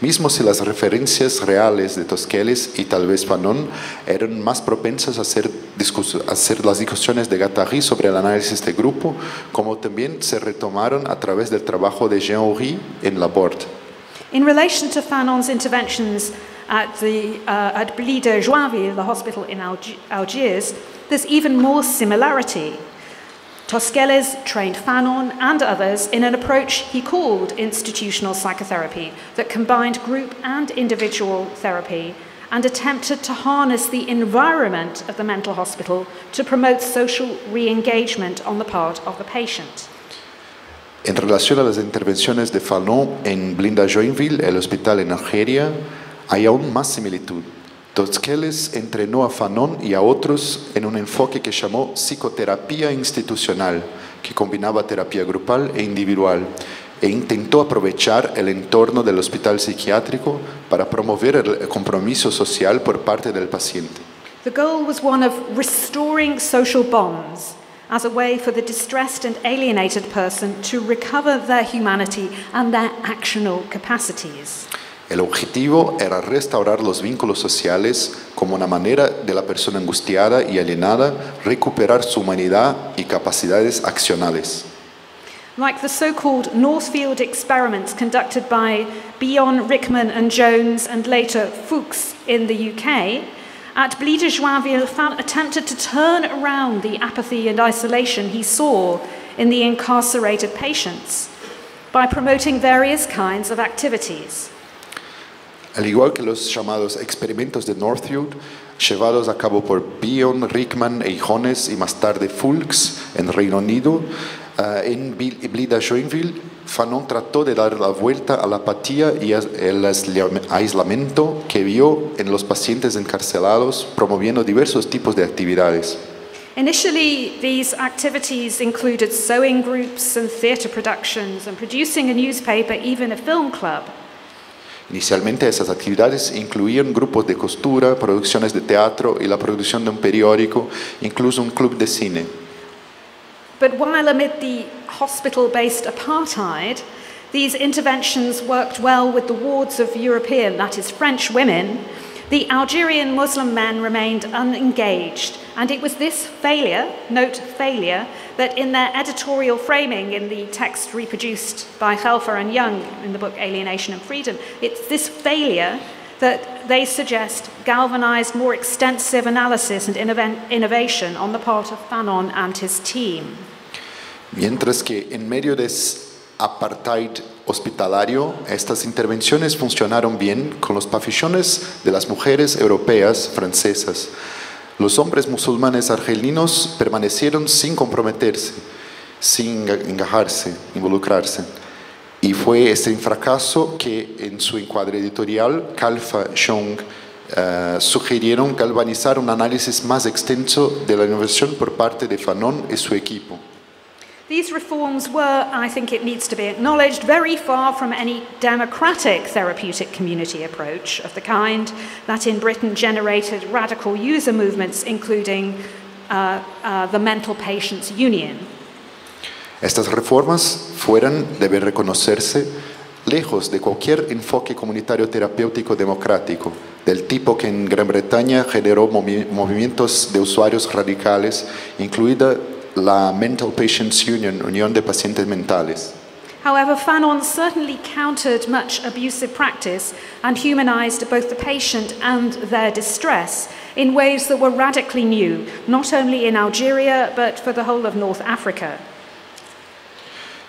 Mismo si las referencias reales de Tosquelles y tal vez Fanon eran más propensas a hacer, a hacer las discusiones de Guattari sobre el análisis de grupo, como también se retomaron a través del trabajo de Jean Horry en la Borde. In relation to Fanon's interventions at, the, uh, at Joinville, the hospital in Alg- Algiers, there's even more similarity. Tosquelles trained Fanon and others in an approach he called institutional psychotherapy that combined group and individual therapy and attempted to harness the environment of the mental hospital to promote social re engagement on the part of the patient. En relación a las intervenciones de Fanon en Blinda Joinville, el hospital en Algeria, hay aún más similitud. Tosquelles entrenó a Fanon y a otros en un enfoque que llamó psicoterapia institucional, que combinaba terapia grupal e individual, e intentó aprovechar el entorno del hospital psiquiátrico para promover el compromiso social por parte del paciente. The goal was one of restoring social bonds as a way for the distressed and alienated person to recover their humanity and their actional capacities. El objetivo era restaurar los vínculos sociales como una manera de la persona angustiada y alienada recuperar su humanidad y capacidades accionales. Like the so called Northfield experiments conducted by Bion, Rickman, and Jones, and later Fuchs in the UK, at Blie de Joinville attempted to turn around the apathy and isolation he saw in the incarcerated patients by promoting various kinds of activities. Al igual que los llamados experimentos de Northfield, llevados a cabo por Bion, Rickman e Jones y más tarde Fulks en Reino Unido, eh, en Blida Joinville, Fanon trató de dar la vuelta a la apatía y el aisla- aislamiento que vio en los pacientes encarcelados, promoviendo diversos tipos de actividades. Initially, these activities included sewing groups and theatre productions and producing a newspaper, even a film club. Inicialmente esas actividades incluían grupos de costura, producciones de teatro y la producción de un periódico, incluso un club de cine. But while amid the hospital based apartheid, these interventions worked well with the wards of European, that is, French women, the Algerian Muslim men remained unengaged, and it was this failure, note failure, that in their editorial framing in the text reproduced by Helfer and Young in the book Alienation and Freedom, it's this failure that they suggest galvanized more extensive analysis and innov- innovation on the part of Fanon and his team. Mientras que en medio de apartheid hospitalario, estas intervenciones funcionaron bien con los pabellones de las mujeres europeas francesas. Los hombres musulmanes argelinos permanecieron sin comprometerse, sin engajarse, involucrarse. Y fue este fracaso que en su encuadre editorial, Kalfa Jong eh, sugirieron galvanizar un análisis más extenso de la innovación por parte de Fanon y su equipo. These reforms were, I think it needs to be acknowledged, very far from any democratic therapeutic community approach of the kind that in Britain generated radical user movements, including uh, uh, the Mental Patients Union. Estas reformas fueran, debe reconocerse, lejos de cualquier enfoque comunitario terapéutico democrático, del tipo que en Gran Bretaña generó movi movimientos de usuarios radicales, incluida la Mental Patients Union, Unión de Pacientes Mentales. However, Fanon certainly countered much abusive practice and humanized both the patient and their distress in ways that were radically new, not only in Algeria, but for the whole of North Africa.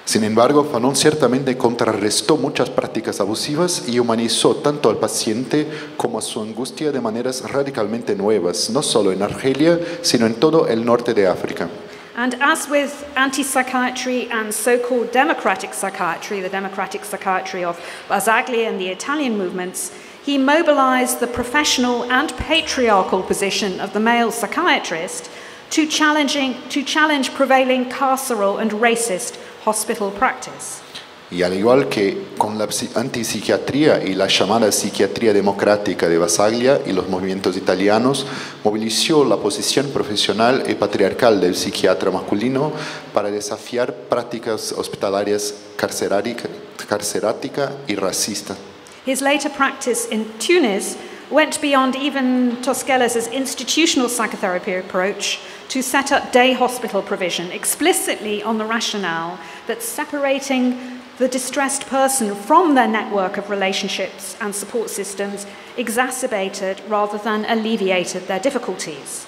Sin embargo, Fanon ciertamente contrarrestó muchas prácticas abusivas y humanizó tanto al paciente como a su angustia de maneras radicalmente nuevas, no solo en Argelia, sino en todo el norte de África. And as with anti psychiatry and so called democratic psychiatry, the democratic psychiatry of Basaglia and the Italian movements, he mobilized the professional and patriarchal position of the male psychiatrist to, challenging, to challenge prevailing carceral and racist hospital practice. Y al igual que con la antipsiquiatría y la llamada psiquiatría democrática de Basaglia y los movimientos italianos, movilizó la posición profesional y patriarcal del psiquiatra masculino para desafiar prácticas hospitalarias carcerática y racista. His later practice in Tunis went beyond even Toskeles' institutional psychotherapy approach to set up day hospital provision explicitly on the rationale that separating the distressed person from their network of relationships and support systems exacerbated rather than alleviated their difficulties.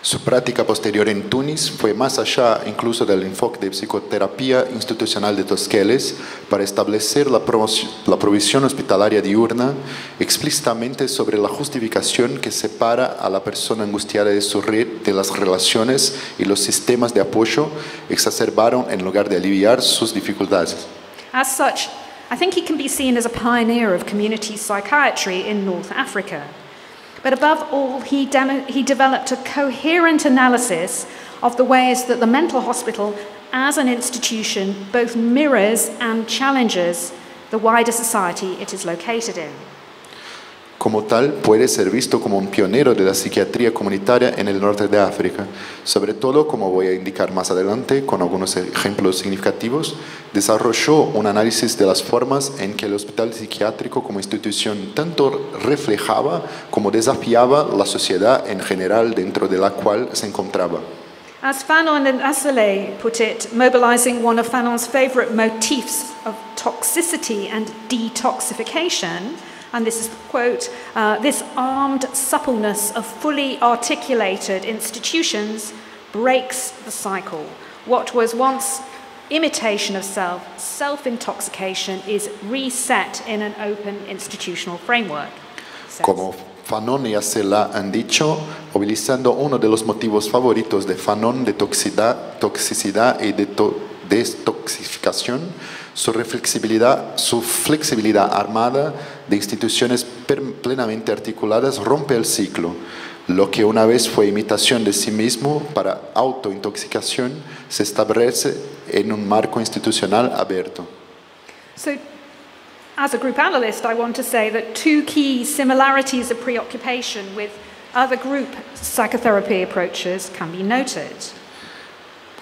Su práctica posterior en Túnez fue más allá incluso del enfoque de psicoterapia institucional de Tosqueles para establecer la, la provisión hospitalaria diurna explícitamente sobre la justificación que separa a la persona angustiada de su red de las relaciones y los sistemas de apoyo exacerbaron en lugar de aliviar sus dificultades. As such, I think he can be seen as a pioneer of community psychiatry in North Africa. But above all, he, he developed a coherent analysis of the ways that the mental hospital as an institution both mirrors and challenges the wider society it is located in. Como tal, puede ser visto como un pionero de la psiquiatría comunitaria en el norte de África, sobre todo, como voy a indicar más adelante con algunos ejemplos significativos, desarrolló un análisis de las formas en que el hospital psiquiátrico como institución tanto reflejaba como desafiaba la sociedad en general dentro de la cual se encontraba. As Fanon and Asselet put it, mobilizing one of Fanon's favorite motifs of toxicity and detoxification, and this is the quote uh, this armed suppleness of fully articulated institutions breaks the cycle. What was once imitation of self, self intoxication, is reset in an open institutional framework. Como Fanon y Acela han dicho, movilizando uno de los motivos favoritos de Fanon de toxicidad, toxicidad y de to destoxificación, su reflexibilidad, su flexibilidad armada de instituciones plenamente articuladas rompe el ciclo. Lo que una vez fue imitación de sí mismo para autointoxicación se establece en un marco institucional abierto. So, as a group analyst, I want to say that two key similarities of preoccupation with other group psychotherapy approaches can be noted.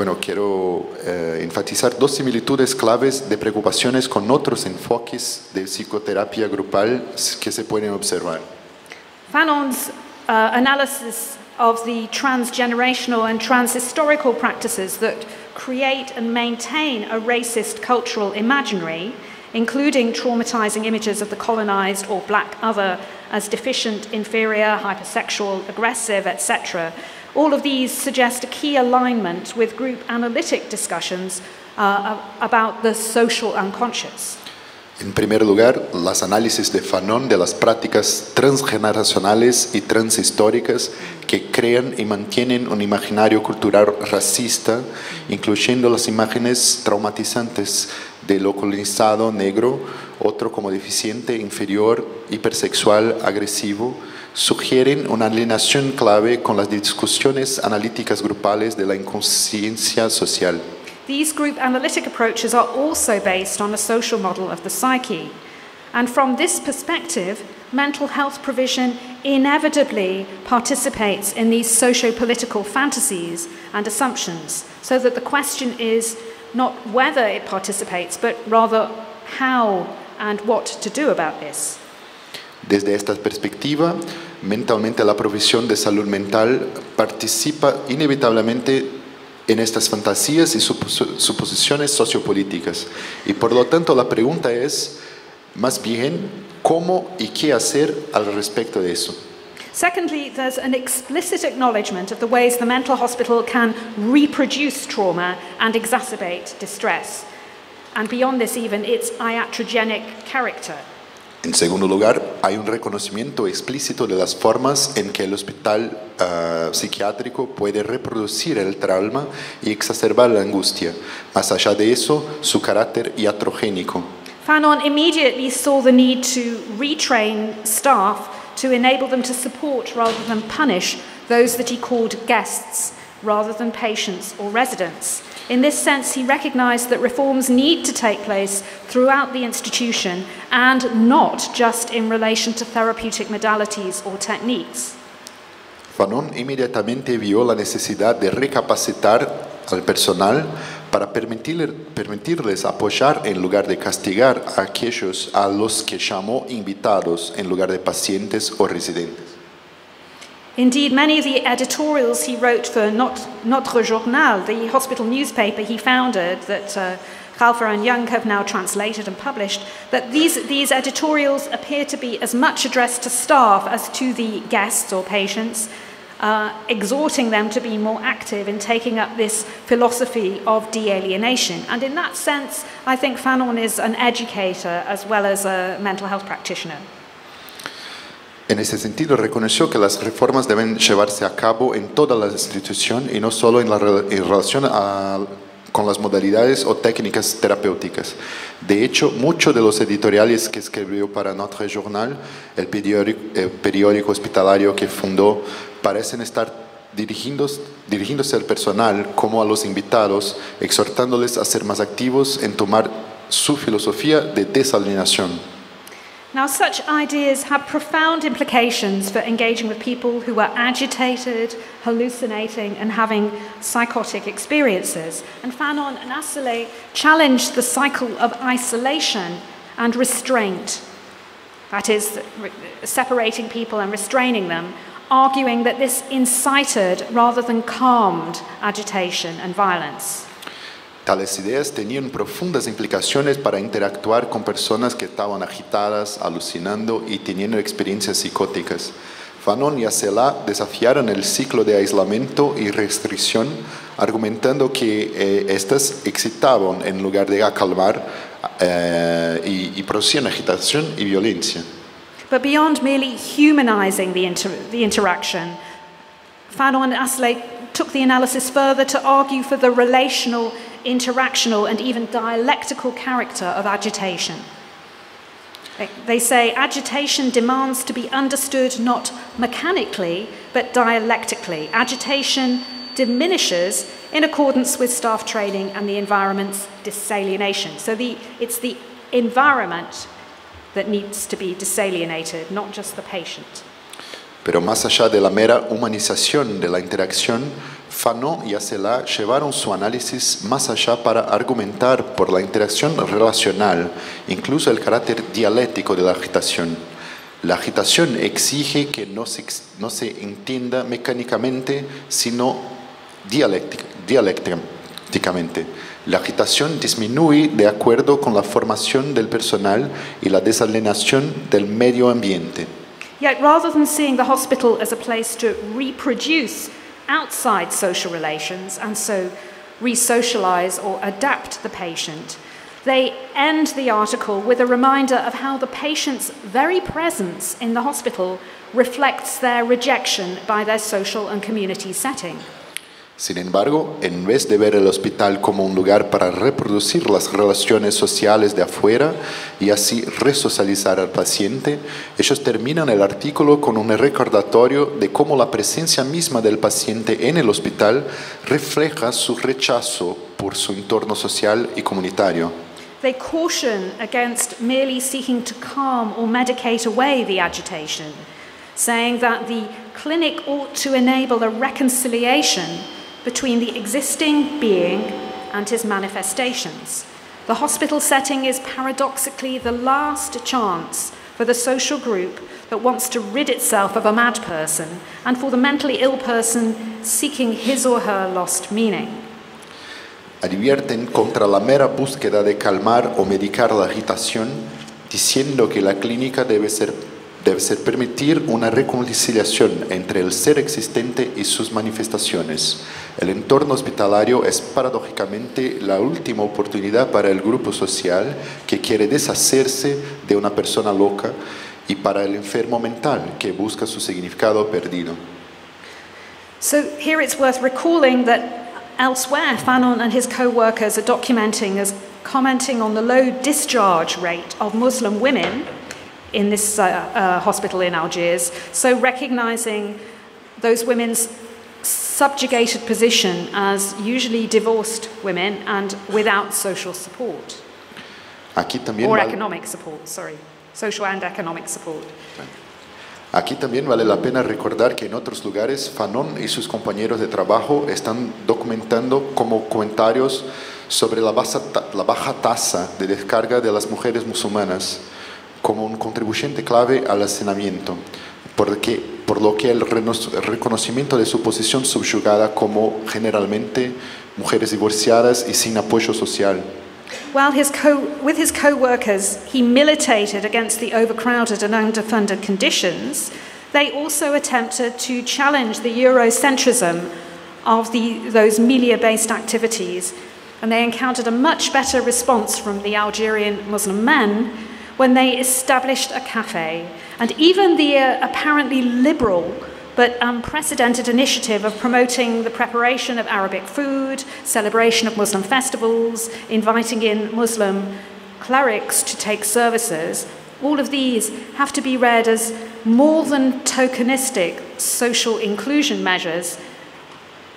Bueno, quiero eh, enfatizar dos similitudes claves de preocupaciones con otros enfoques de psicoterapia grupal que se pueden observar. Fanon's uh, analysis of the transgenerational and transhistorical practices that create and maintain a racist cultural imaginary, including traumatizing images of the colonized or black other as deficient, inferior, hypersexual, aggressive, etc. All of these suggest a key alignment with group analytic discussions uh, about the social unconscious. En primer lugar, las análisis de Fanon de las prácticas transgeneracionales y transhistóricas que crean y mantienen un imaginario cultural racista, incluyendo las imágenes traumatizantes de lo colonizado negro, otro como deficiente, inferior, hipersexual, agresivo, sugieren una alineación clave con las discusiones analíticas grupales de la inconsciencia social. These group analytic approaches are also based on a social model of the psyche. And from this perspective, mental health provision inevitably participates in these socio political fantasies and assumptions, so that the question is not whether it participates, but rather how and what to do about this. Desde esta perspectiva, mentalmente la provisión de salud mental participa inevitablemente en estas fantasías y suposiciones sociopolíticas. Y por lo tanto la pregunta es más bien cómo y qué hacer al respecto de eso. Secondly, there's an explicit acknowledgement of the ways the mental hospital can reproduce trauma and exacerbate distress. And beyond this, even its iatrogenic character. En segundo lugar, hay un reconocimiento explícito de las formas en que el hospital uh, psiquiátrico puede reproducir el trauma y exacerbar la angustia. Más allá de eso, su carácter iatrogénico. Fanon immediately saw the need to retrain staff to enable them to support rather than punish those that he called guests rather than patients or residents. In this sense, he recognized that reforms need to take place throughout the institution and not just in relation to therapeutic modalities or techniques. Fanon inmediatamente vio la necesidad de recapacitar al personal para permitir, permitirles apoyar en lugar de castigar a aquellos a los que llamó invitados en lugar de pacientes o residentes. Indeed, many of the editorials he wrote for Notre Journal, the hospital newspaper he founded, that uh, and Young have now translated and published, that these, these editorials appear to be as much addressed to staff as to the guests or patients, uh, exhorting them to be more active in taking up this philosophy of de alienation. And in that sense, I think Fanon is an educator as well as a mental health practitioner. En ese sentido, reconoció que las reformas deben llevarse a cabo en toda la institución y no solo en, la, en relación con las modalidades o técnicas terapéuticas. De hecho, muchos de los editoriales que escribió para Notre Journal, el periódico, hospitalario que fundó, parecen estar dirigiéndose, al personal como a los invitados, exhortándoles a ser más activos en tomar su filosofía de desalienación. Now, such ideas have profound implications for engaging with people who are agitated, hallucinating, and having psychotic experiences. And Fanon and Asselet challenged the cycle of isolation and restraint, that is, separating people and restraining them, arguing that this incited rather than calmed agitation and violence. Tales ideas tenían profundas implicaciones para interactuar con personas que estaban agitadas, alucinando y teniendo experiencias psicóticas. Fanon y Acela desafiaron el ciclo de aislamiento y restricción, argumentando que eh, estas excitaban en lugar de acalmar eh, y, y producían agitación y violencia. But beyond merely humanizing the, inter the interaction, Fanon and Asley took the analysis further to argue for the relational interactional, and even dialectical character of agitation. They say agitation demands to be understood not mechanically, but dialectically. Agitation diminishes in accordance with staff training and the environment's disalienation. So the, it's the environment that needs to be disalienated, not just the patient. Pero más allá de la mera humanización de la interacción, Fanon y Acela llevaron su análisis más allá para argumentar por la interacción relacional, incluso el carácter dialéctico de la agitación. La agitación exige que no se, no se entienda mecánicamente, sino dialéctica- dialécticamente. La agitación disminuye de acuerdo con la formación del personal y la desalienación del medio ambiente. Yet rather than seeing the hospital as a place to reproduce outside social relations and so re socialize or adapt the patient, they end the article with a reminder of how the patient's very presence in the hospital reflects their rejection by their social and community setting. Sin embargo, en vez de ver el hospital como un lugar para reproducir las relaciones sociales de afuera y así resocializar al paciente, ellos terminan el artículo con un recordatorio de cómo la presencia misma del paciente en el hospital refleja su rechazo por su entorno social y comunitario. They caution against merely seeking to calm or medicate away the agitation, saying that the clinic ought to enable a reconciliation between the existing being and his manifestations. The hospital setting is paradoxically the last chance for the social group that wants to rid itself of a mad person and for the mentally ill person seeking his or her lost meaning. advierten contra la mera búsqueda de calmar o medicar la agitación, diciendo que la clínica debe ser, debe ser permitir una reconciliación entre el ser existente y sus manifestaciones. El entorno hospitalario es paradójicamente la última oportunidad para el grupo social que quiere deshacerse de una persona loca y para el enfermo mental que busca su significado perdido. So here it's worth recalling that elsewhere, Fanon and his co-workers are documenting as commenting on the low discharge rate of Muslim women in this uh, uh, hospital in Algiers. So recognizing those women's subjugated position as usually divorced women and without social support Aquí también or economic support. Sorry, social and economic support. Aquí también vale la pena recordar que en otros lugares Fanon y sus compañeros de trabajo están documentando como comentarios sobre la baja, la baja tasa de descarga de las mujeres musulmanas como un contribuyente clave al hacinamiento, porque, por lo que el reconocimiento de su posición subyugada como generalmente mujeres divorciadas y sin apoyo social. While his co- with his co workers, he militated against the overcrowded and underfunded conditions, they also attempted to challenge the Eurocentrism of the, those media based activities. And they encountered a much better response from the Algerian Muslim men when they established a cafe. And even the uh, apparently liberal but unprecedented initiative of promoting the preparation of Arabic food, celebration of Muslim festivals, inviting in Muslim clerics to take services, all of these have to be read as more than tokenistic social inclusion measures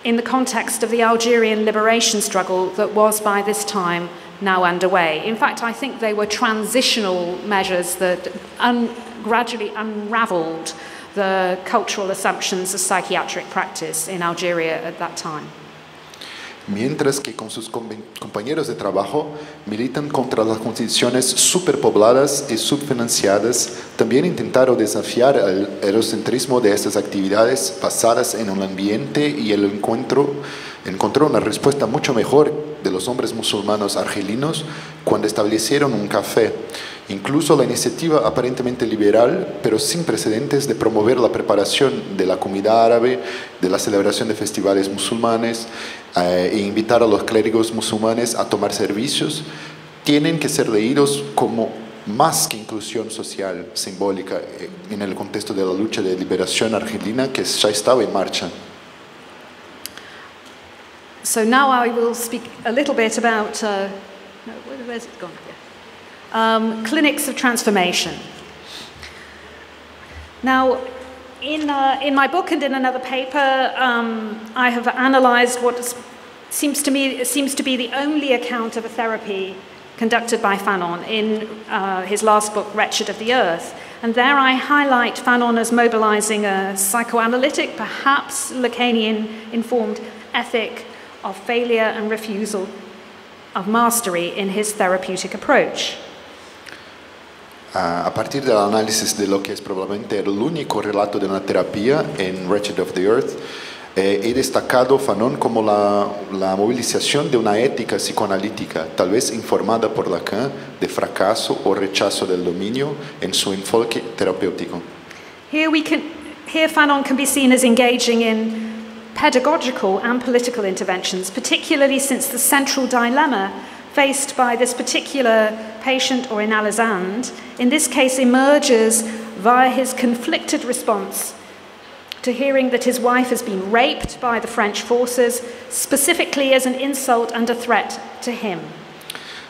in the context of the Algerian liberation struggle that was by this time now underway. In fact, I think they were transitional measures that gradually unraveled the cultural assumptions of psychiatric practice in Algeria at that time. mientras que con sus compañeros de trabajo militan contra las condiciones superpobladas y subfinanciadas, también intentaron desafiar el eurocentrismo de estas actividades basadas en un ambiente y el encuentro encontró una respuesta mucho mejor de los hombres musulmanos argelinos cuando establecieron un café. Incluso la iniciativa aparentemente liberal, pero sin precedentes de promover la preparación de la comida árabe, de la celebración de festivales musulmanes eh, e invitar a los clérigos musulmanes a tomar servicios, tienen que ser leídos como más que inclusión social simbólica eh, en el contexto de la lucha de liberación argelina que ya estaba en marcha. So now I will speak a little bit about, uh, no, where- where's it gone? Yeah. Um, clinics of transformation. Now, in, uh, in my book and in another paper, um, I have analysed what seems to me seems to be the only account of a therapy conducted by Fanon in uh, his last book, Wretched of the Earth. And there I highlight Fanon as mobilizing a psychoanalytic, perhaps Lacanian informed ethic of failure and refusal of mastery in his therapeutic approach. Ah, a partir del análisis de lo que es probablemente el único relato de una terapia en Wretched of the Earth, eh, he destacado Fanon como la, la movilización de una ética psicoanalítica, tal vez informada por Lacan, de fracaso o rechazo del dominio en su enfoque terapéutico. Here, we can, here Fanon can be seen as engaging in pedagogical and political interventions, particularly since the central dilemma faced by this particular patient or analysand, in this case, emerges via his conflicted response to hearing that his wife has been raped by the French forces, specifically as an insult and a threat to him.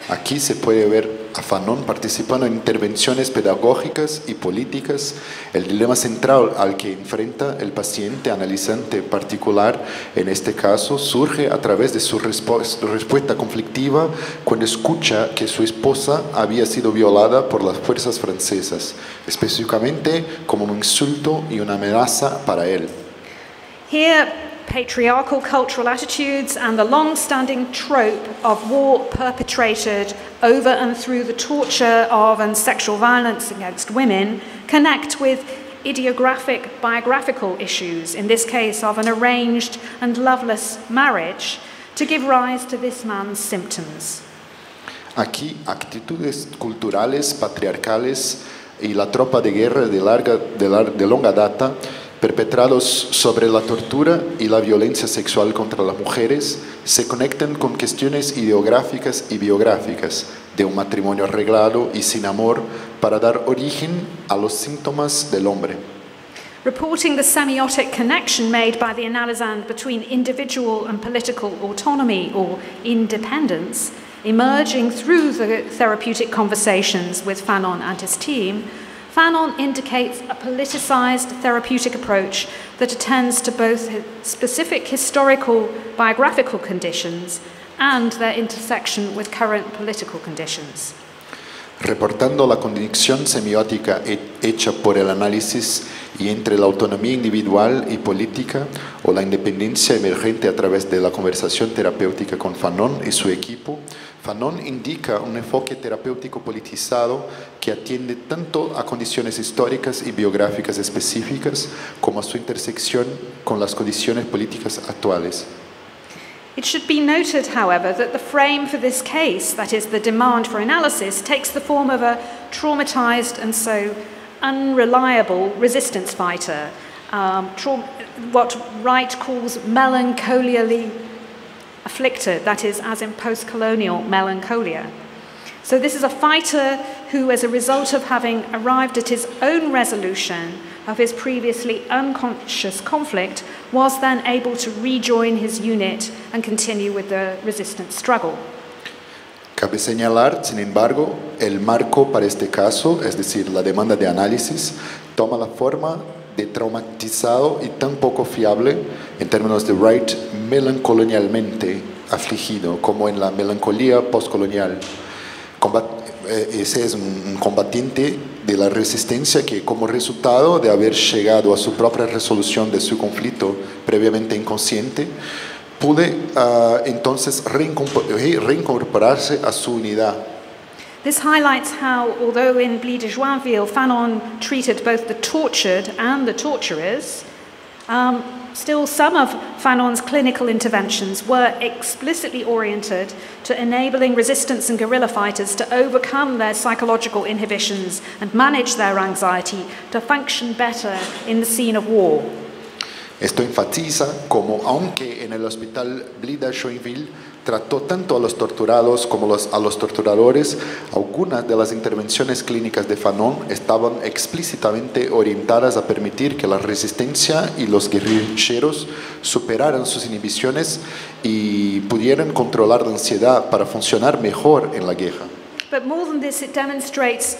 Aquí se puede ver a Fanon participando en intervenciones pedagógicas y políticas. El dilema central al que enfrenta el paciente analizante particular, en este caso, surge a través de su respu- respuesta conflictiva cuando escucha que su esposa había sido violada por las fuerzas francesas, específicamente como un insulto y una amenaza para él. Patriarchal cultural attitudes and the long standing trope of war perpetrated over and through the torture of and sexual violence against women connect with ideographic biographical issues, in this case of an arranged and loveless marriage, to give rise to this man's symptoms. Aquí, actitudes culturales patriarcales y la tropa de guerra de, larga, de, de longa data perpetrados sobre la tortura y la violencia sexual contra las mujeres se conectan con cuestiones ideográficas y biográficas de un matrimonio arreglado y sin amor para dar origen a los síntomas del hombre. Reporting the semiotic connection made by the analysand between individual and political autonomy or independence, emerging through the therapeutic conversations with Fanon and his team, Fanon indicates a politicized therapeutic approach that attends to both specific historical biographical conditions and their intersection with current political conditions. reportando la conexión semiótica he- hecha por el análisis y entre la autonomía individual y política o la independencia emergente a través de la conversación terapéutica con Fanon y su equipo, Fanon indica un enfoque terapéutico politizado que atiende tanto a condiciones históricas y biográficas específicas como a su intersección con las condiciones políticas actuales. It should be noted, however, that the frame for this case, that is, the demand for analysis, takes the form of a traumatized and so unreliable resistance fighter, um, what Wright calls melancolially afflicted, that is, as in post colonial melancholia. So, this is a fighter who, as a result of having arrived at his own resolution of his previously unconscious conflict, was then able to rejoin his unit and continue with the resistance struggle. Cabe señalar, sin embargo, el marco para este caso, es decir, la demanda de análisis, toma la forma de traumatizado y tan poco fiable en términos de Wright melancolonialmente afligido, como en la melancolía postcolonial. Eh, ese es un, combatiente de la resistencia que como resultado de haber llegado a su propia resolución de su conflicto previamente inconsciente, pude ah, entonces re- reincorporarse a su unidad. This highlights how, although in Blie de Joinville, Fanon treated both the tortured and the torturers, um, still some of Fanon's clinical interventions were explicitly oriented to enabling resistance and guerrilla fighters to overcome their psychological inhibitions and manage their anxiety to function better in the scene of war. Esto enfatiza como aunque en el hospital Blida Joinville trató tanto a los torturados como a los torturadores, algunas de las intervenciones clínicas de Fanon estaban explícitamente orientadas a permitir que la resistencia y los guerrilleros superaran sus inhibiciones y pudieran controlar la ansiedad para funcionar mejor en la guerra. But more than this, it demonstrates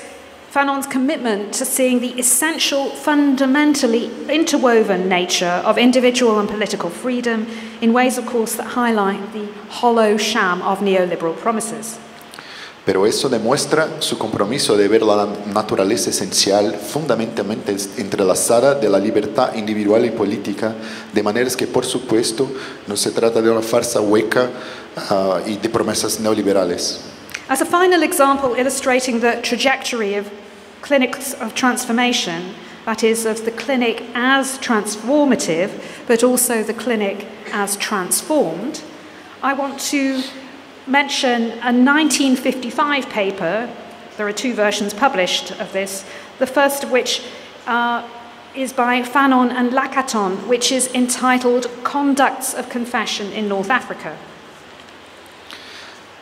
Fanon's commitment to seeing the essential, fundamentally interwoven nature of individual and political freedom in ways, of course, that highlight the hollow sham of neoliberal promises. Pero eso demuestra su compromiso de ver la naturaleza esencial, fundamentalmente entrelazada de la libertad individual y política, de maneras que, por supuesto, no se trata de una farsa hueca ah, y de promesas neoliberales. As a final example illustrating the trajectory of clinics of transformation, that is, of the clinic as transformative, but also the clinic as transformed, I want to mention a 1955 paper. There are two versions published of this, the first of which uh, is by Fanon and Lacaton, which is entitled Conducts of Confession in North Africa.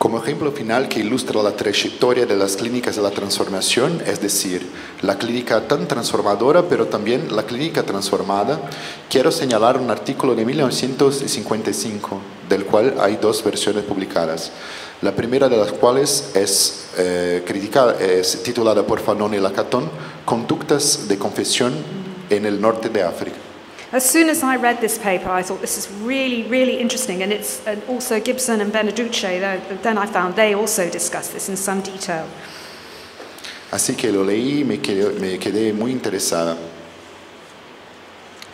Como ejemplo final que ilustra la trayectoria de las clínicas de la transformación, es decir, la clínica tan transformadora, pero también la clínica transformada, quiero señalar un artículo de 1955, del cual hay dos versiones publicadas. La primera de las cuales es, eh, criticada, es titulada por Fanon y Lacaton, Conductas de confesión en el norte de África. As soon as I read this paper, I thought this is really, really interesting, and it's and also Gibson and Beneduce. Then I found they also discuss this in some detail. Así que lo leí me quedé, me quedé muy interesada.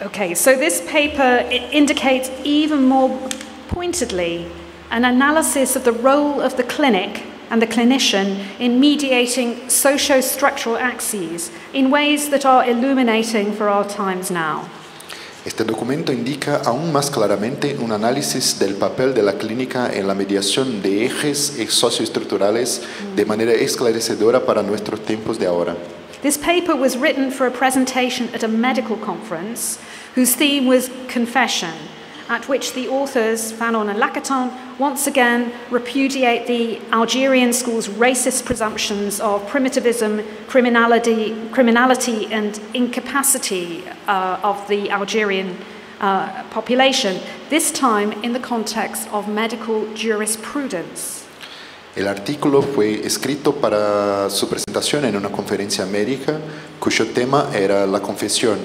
Okay, so this paper indicates even more pointedly an analysis of the role of the clinic and the clinician in mediating socio-structural axes in ways that are illuminating for our times now. Este documento indica aún más claramente un análisis del papel de la clínica en la mediación de ejes socioestructurales de manera esclarecedora para nuestros tiempos de ahora. This paper was written for a presentation at a medical conference whose theme was confession, at which the authors, and Lacaton, once again repudiate the Algerian school's racist presumptions of primitivism, criminality, criminality and incapacity uh, of the Algerian uh, population, this time in the context of medical jurisprudence. El artículo fue escrito para su presentación en una conferencia médica cuyo tema era la confesión,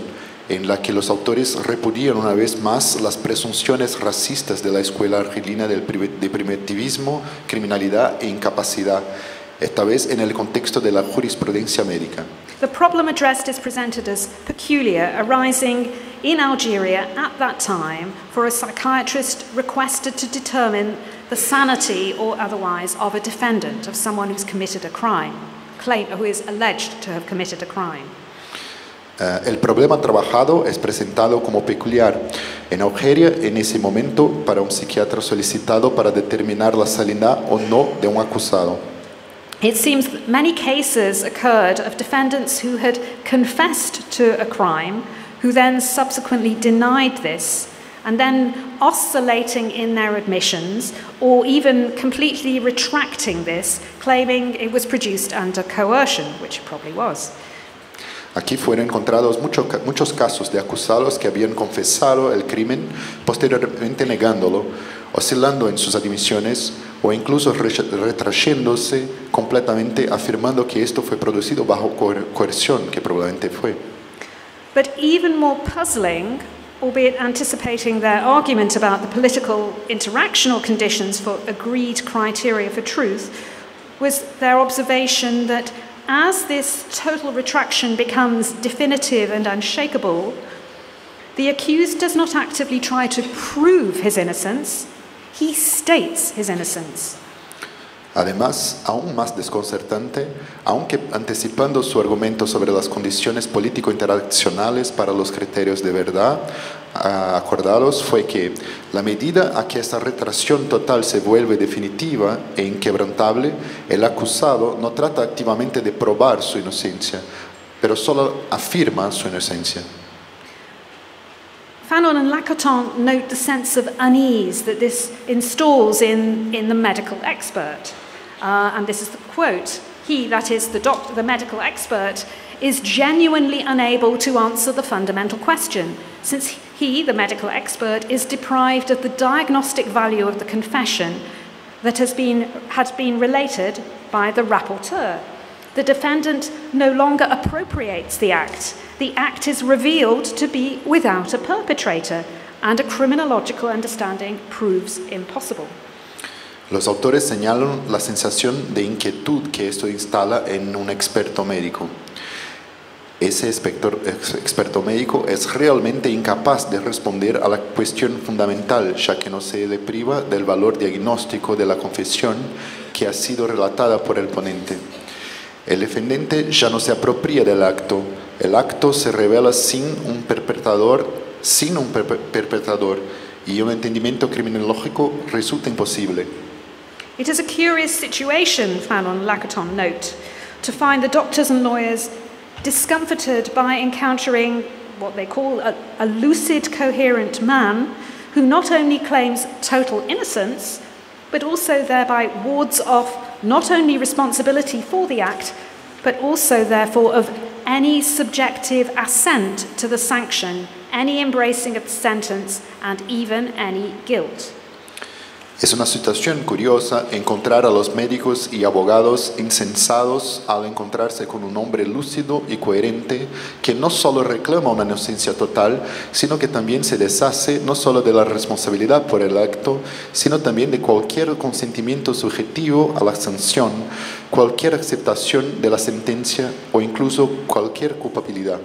en la que los autores repudían una vez más las presunciones racistas de la escuela argelina del de primitivismo, criminalidad e incapacidad, esta vez en el contexto de la jurisprudencia médica. The problem addressed is presented as peculiar, arising in Algeria at that time for a psychiatrist requested to determine the sanity or otherwise of a defendant, of someone who's committed a crime, claim, who is alleged to have committed a crime. Eh, el problema trabajado es presentado como peculiar en Algeria en ese momento para un psiquiatra solicitado para determinar la sanidad o no de un acusado. It seems that many cases occurred of defendants who had confessed to a crime, who then subsequently denied this, and then oscillating in their admissions, or even completely retracting this, claiming it was produced under coercion, which it probably was. Aquí fueron encontrados mucho muchos casos de acusados que habían confesado el crimen, posteriormente negándolo, oscilando en sus admisiones o incluso re- retrayéndose completamente afirmando que esto fue producido bajo coer- coerción, que probablemente fue. But even more puzzling, albeit anticipating their argument about the political interactional conditions for agreed criteria for truth, was their observation that as this total retraction becomes definitive and unshakable, the accused does not actively try to prove his innocence, he states his innocence. Además, aún más desconcertante, aunque anticipando su argumento sobre las condiciones político-interaccionales para los criterios de verdad acordados, fue que la medida a que esta retracción total se vuelve definitiva e inquebrantable, el acusado no trata activamente de probar su inocencia, pero solo afirma su inocencia. Fanon and Lacoton note the sense of unease that this installs in, in the medical expert. Uh, and this is the quote He, that is, the, doctor, the medical expert, is genuinely unable to answer the fundamental question, since he, the medical expert, is deprived of the diagnostic value of the confession that has been, had been related by the rapporteur. The defendant no longer appropriates the act. The act is revealed to be without a perpetrator, and a criminological understanding proves impossible. Los autores señalan la sensación de inquietud que esto instala en un experto médico. Ese experto, ex- experto médico es realmente incapaz de responder a la cuestión fundamental, ya que no se le priva del valor diagnóstico de la confesión que ha sido relatada por el ponente. El defendente ya no se apropia del acto, el acto se revela sin un perpetrador, sin un perpe- perpetrador, y un entendimiento criminológico resulta imposible. It is a curious situation, Fanon Lacaton note, to find the doctors and lawyers discomforted by encountering what they call a, a lucid, coherent man who not only claims total innocence, but also thereby wards off not only responsibility for the act, but also, therefore, of any subjective assent to the sanction, any embracing of the sentence, and even any guilt. Es una situación curiosa encontrar a los médicos y abogados insensados al encontrarse con un hombre lúcido y coherente que no solo reclama una inocencia total, sino que también se deshace no solo de la responsabilidad por el acto, sino también de cualquier consentimiento subjetivo a la sanción, cualquier aceptación de la sentencia o incluso cualquier culpabilidad.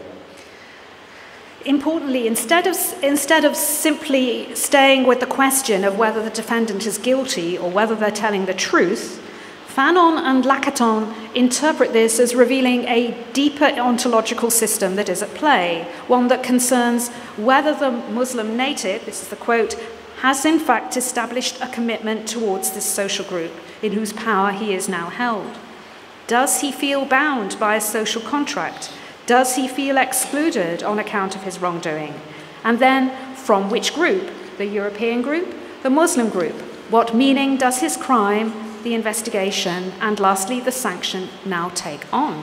Importantly, instead of, instead of simply staying with the question of whether the defendant is guilty or whether they're telling the truth, Fanon and Lacaton interpret this as revealing a deeper ontological system that is at play, one that concerns whether the Muslim native, this is the quote, has in fact established a commitment towards this social group in whose power he is now held. Does he feel bound by a social contract? Does he feel excluded on account of his wrongdoing? And then, from which group? The European group? The Muslim group? What meaning does his crime, the investigation, and lastly, the sanction now take on?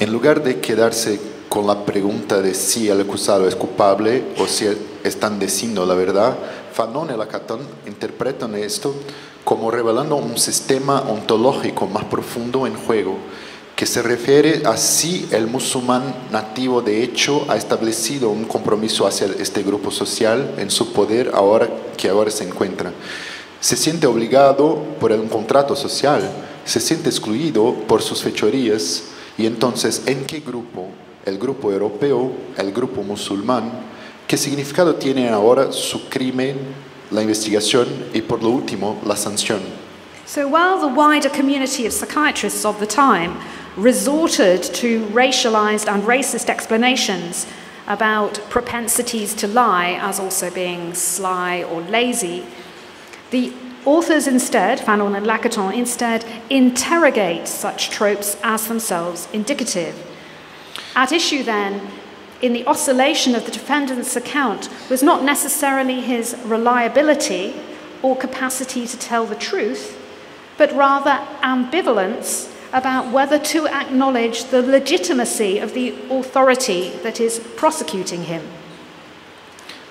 En lugar de quedarse con la pregunta de si el acusado es culpable o si están diciendo la verdad, Fanon y Lacaton interpretan esto como revelando un sistema ontológico más profundo en juego, que se refiere a si el musulmán nativo de hecho ha establecido un compromiso hacia este grupo social en su poder ahora que ahora se encuentra. Se siente obligado por un contrato social, se siente excluido por sus fechorías y entonces ¿en qué grupo? El grupo europeo, el grupo musulmán, ¿qué significado tiene ahora su crimen, la investigación y por lo último la sanción? So, while the wider community of psychiatrists of the time resorted to racialized and racist explanations about propensities to lie as also being sly or lazy, the authors instead, Fanon and Lacaton, instead interrogate such tropes as themselves indicative. At issue then, in the oscillation of the defendant's account, was not necessarily his reliability or capacity to tell the truth, but rather ambivalence about whether to acknowledge the legitimacy of the authority that is prosecuting him.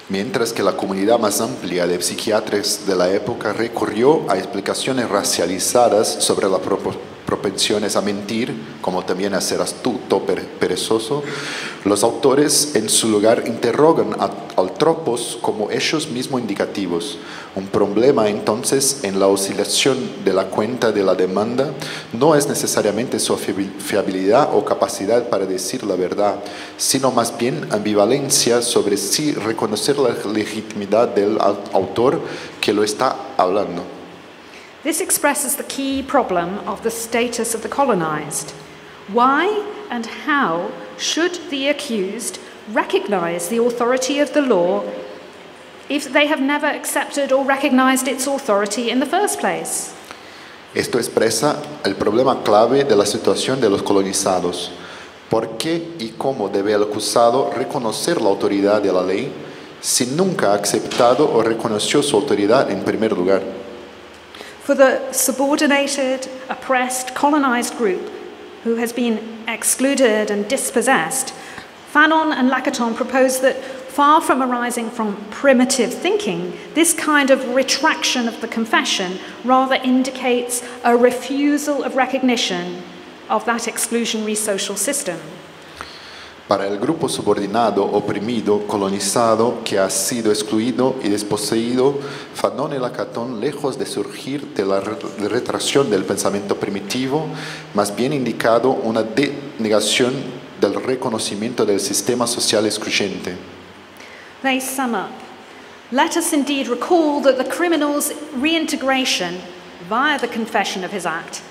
Mientras que la comunidad más amplia de psiquiatras de la época recurrió a explicaciones racializadas sobre las propensiones a mentir, como también a ser astuto, per- perezoso, los autores en su lugar interrogan a, al tropos como hechos mismos indicativos. Un problema entonces en la oscilación de la cuenta de la demanda no es necesariamente su fiabil- fiabilidad o capacidad para decir la verdad, sino más bien ambivalencia sobre si reconocer la legitimidad del au- autor que lo está hablando. This expresses the key problem of the status of the colonized. Why and how should the accused recognize the authority of the law if they have never accepted or recognized its authority in the first place? Esto expresa el problema clave de la situación de los colonizados. ¿Por qué y cómo debe el acusado reconocer la autoridad de la ley si nunca ha aceptado o reconoció su autoridad en primer lugar? For the subordinated, oppressed, colonized group who has been excluded and dispossessed, Fanon and Lacaton propose that far from arising from primitive thinking, this kind of retraction of the confession rather indicates a refusal of recognition of that exclusionary social system. Para el grupo subordinado, oprimido, colonizado, que ha sido excluido y desposeído, Fanon y Lacaton, lejos de surgir de la retracción del pensamiento primitivo, más bien indicado una denegación del reconocimiento del sistema social excluyente. They sum up Let us indeed recall that the criminal's reintegration via the confession of his act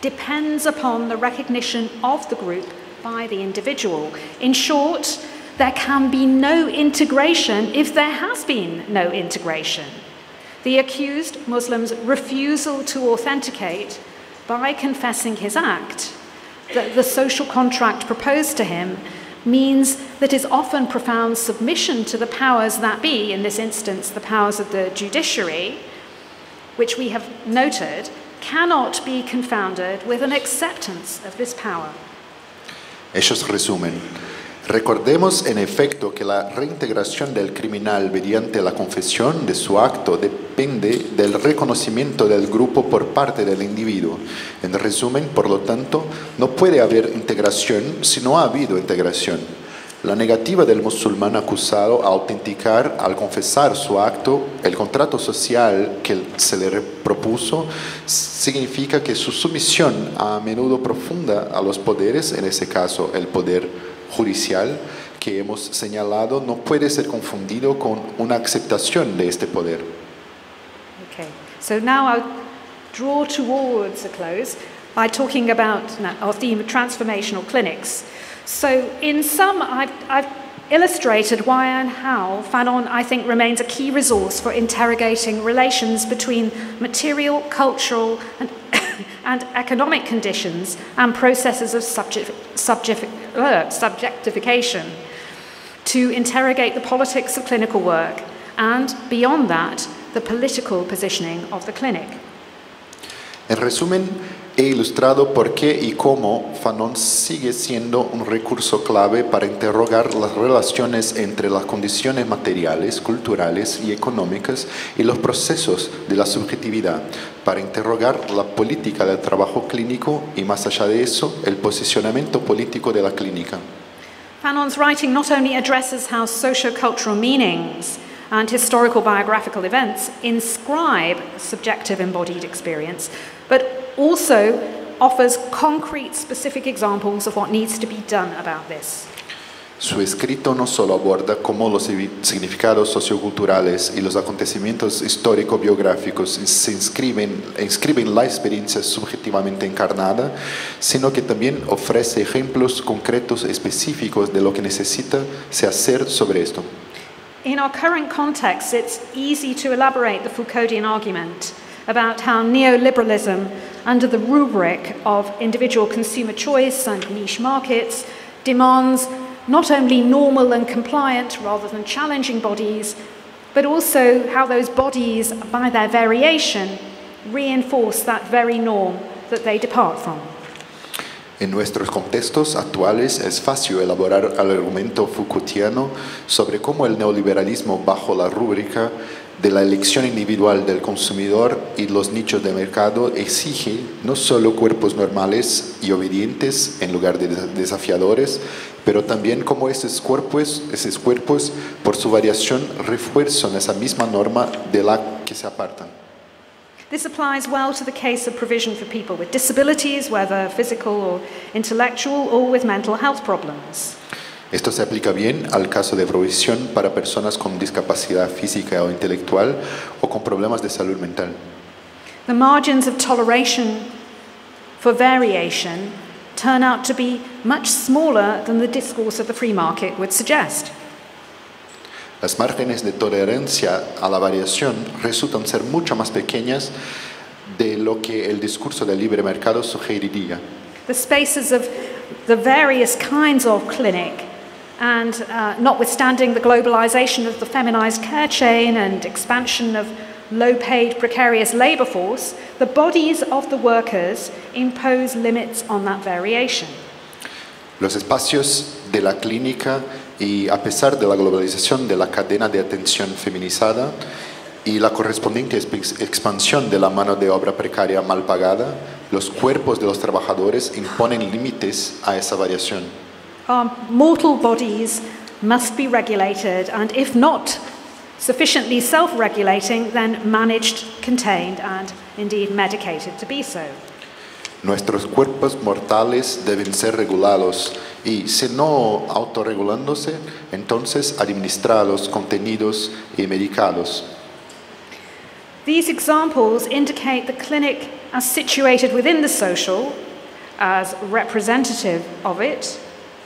depends upon the recognition of the group by the individual. In short, there can be no integration if there has been no integration. The accused Muslim's refusal to authenticate by confessing his act that the social contract proposed to him means that his often profound submission to the powers that be, in this instance, the powers of the judiciary, which we have noted, cannot be confounded with an acceptance of this power. Ellos resumen. Recordemos en efecto que la reintegración del criminal mediante la confesión de su acto depende del reconocimiento del grupo por parte del individuo. En resumen, por lo tanto, no puede haber integración si no ha habido integración. La negativa del musulmán acusado a autenticar al confesar su acto, el contrato social que se le propuso, significa que su sumisión a menudo profunda a los poderes, en ese caso el poder judicial que hemos señalado no puede ser confundido con una aceptación de este poder. Okay, so now I'll draw towards a close by talking about our theme of transformational clinics. So, in some, I've, I've illustrated why and how Fanon, I think, remains a key resource for interrogating relations between material, cultural, and (coughs) and economic conditions and processes of subject, subject, uh, subjectification to interrogate the politics of clinical work and, beyond that, the political positioning of the clinic. En resumen, he ilustrado por qué y cómo Fanon sigue siendo un recurso clave para interrogar las relaciones entre las condiciones materiales, culturales y económicas y los procesos de la subjetividad, para interrogar la política del trabajo clínico y más allá de eso, el posicionamiento político de la clínica. Fanon's writing not only addresses how socio-cultural meanings and historical biographical events inscribe subjective embodied experience, but also offers concrete, specific examples of what needs to be done about this. Su escrito no solo aborda cómo los significados socioculturales y los acontecimientos histórico-biográficos se inscriben, inscriben la experiencia subjetivamente encarnada, sino que también ofrece ejemplos concretos específicos de lo que necesita se hacer sobre esto. In our current context, it's easy to elaborate the Foucauldian argument about how neoliberalism, under the rubric of individual consumer choice and niche markets, demands not only normal and compliant rather than challenging bodies, but also how those bodies, by their variation, reinforce that very norm that they depart from. En nuestros contextos actuales es fácil elaborar el argumento Foucaultiano sobre cómo el neoliberalismo bajo la rúbrica de la elección individual del consumidor y los nichos de mercado exige no solo cuerpos normales y obedientes en lugar de desafiadores, pero también como esos cuerpos, esos cuerpos por su variación refuerzan esa misma norma de la que se apartan. This applies well to the case of provision for people with disabilities, whether physical or intellectual, or with mental health problems. Esto se aplica bien al caso de provisión para personas con discapacidad física o intelectual o con problemas de salud mental. The margins of toleration for variation turn out to be much smaller than the discourse of the free market would suggest. Las márgenes de tolerancia a la variación resultan ser mucho más pequeñas de lo que el discurso del libre mercado sugeriría. The spaces of the various kinds of clinic and uh, notwithstanding the globalization of the feminized care chain and expansion of low paid, precarious labor force, the bodies of the workers impose limits on that variation. Los espacios de la clínica y a pesar de la globalización de la cadena de atención feminizada y la correspondiente expansión de la mano de obra precaria mal pagada, los cuerpos de los trabajadores imponen límites a esa variación. Our mortal bodies must be regulated, and if not sufficiently self regulating, then managed, contained, and indeed medicated to be so. Nuestros cuerpos mortales deben ser regulados y, si no autorregulándose, entonces administrados, contenidos y medicados. These examples indicate the clinic as situated within the social, as representative of it,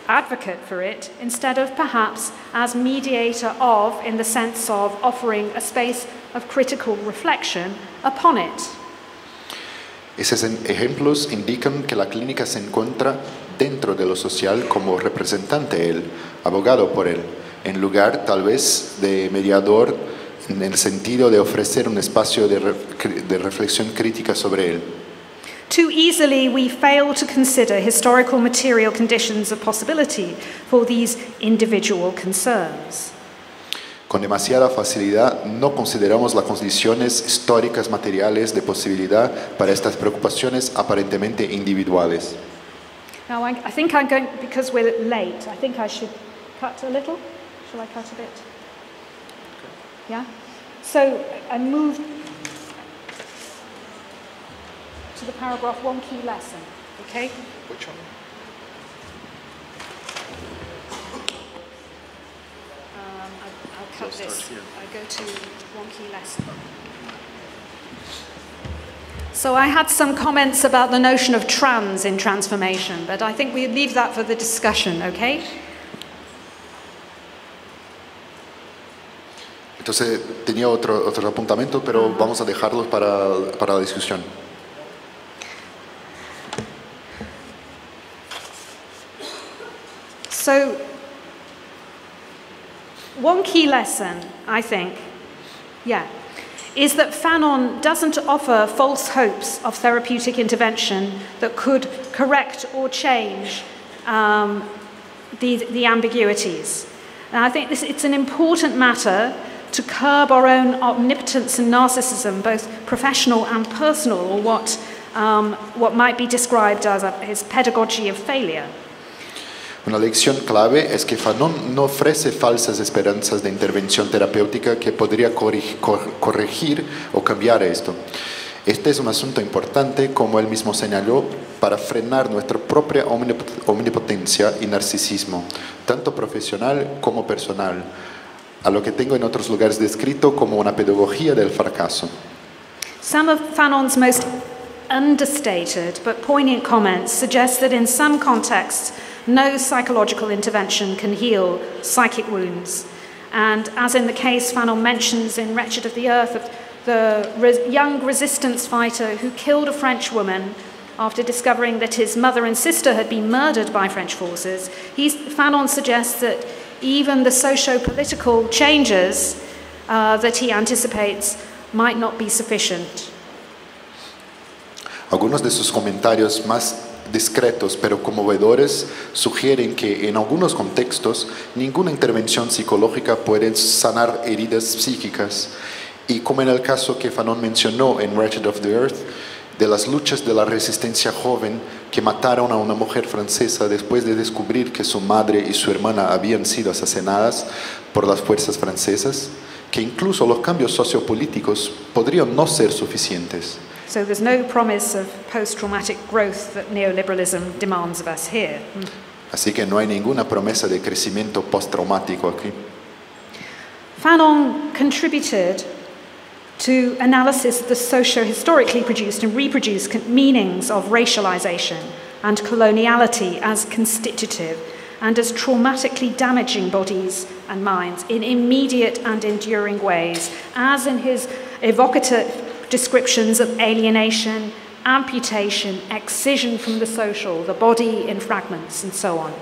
advocate for it, instead of perhaps as mediator of, in the sense of offering a space of critical reflection upon it. Esos ejemplos indican que la clínica se encuentra dentro de lo social como representante él, abogado por él, en lugar tal vez de mediador en el sentido de ofrecer un espacio de, de reflexión crítica sobre él. Too easily, we fail to consider historical material conditions of possibility for these individual concerns. Con demasiada facilidad no consideramos las condiciones históricas materiales de posibilidad para estas preocupaciones aparentemente individuales. Now, I, I think I'm going, because we're late, I think I should cut a little. Shall I cut a bit? Yeah? So I moved to the paragraph one key lesson, okay? Which one? Um, I, I'll cut this. I go to one key lesson. So I had some comments about the notion of trans in transformation, but I think we leave that for the discussion, okay? Entonces tenía otro, otro apuntamiento, pero vamos a dejarlos para, para la discusión. So, one key lesson, I think, yeah, is that Fanon doesn't offer false hopes of therapeutic intervention that could correct or change um, the, the ambiguities. And I think this, it's an important matter to curb our own omnipotence and narcissism, both professional and personal, or what, um, what might be described as a, his pedagogy of failure. Una lección clave es que Fanon no ofrece falsas esperanzas de intervención terapéutica que podría corregir o cambiar esto. Este es un asunto importante, como él mismo señaló, para frenar nuestra propia omnipotencia y narcisismo, tanto profesional como personal, a lo que tengo en otros lugares descrito como una pedagogía del fracaso. Some of Fanon's most understated but poignant comments suggest that in some contexts, no psychological intervention can heal psychic wounds. And as in the case Fanon mentions in Wretched of the Earth, of the res- young resistance fighter who killed a French woman after discovering that his mother and sister had been murdered by French forces, Fanon suggests that even the socio political changes uh, that he anticipates might not be sufficient. Algunos de sus comentarios más discretos pero conmovedores sugieren que en algunos contextos ninguna intervención psicológica puede sanar heridas psíquicas y como en el caso que Fanon mencionó en Wretched of the Earth, de las luchas de la resistencia joven que mataron a una mujer francesa después de descubrir que su madre y su hermana habían sido asesinadas por las fuerzas francesas, que incluso los cambios sociopolíticos podrían no ser suficientes. So there's no promise of post traumatic growth that neoliberalism demands of us here. Hmm. Así que no hay ninguna promesa de crecimiento postraumático aquí. Fanon contributed to analysis of the socio-historically produced and reproduced meanings of racialization and coloniality as constitutive and as traumatically damaging bodies and minds in immediate and enduring ways, as in his evocative descriptions of alienation, amputation, excision from the social, the body in fragments, and so on.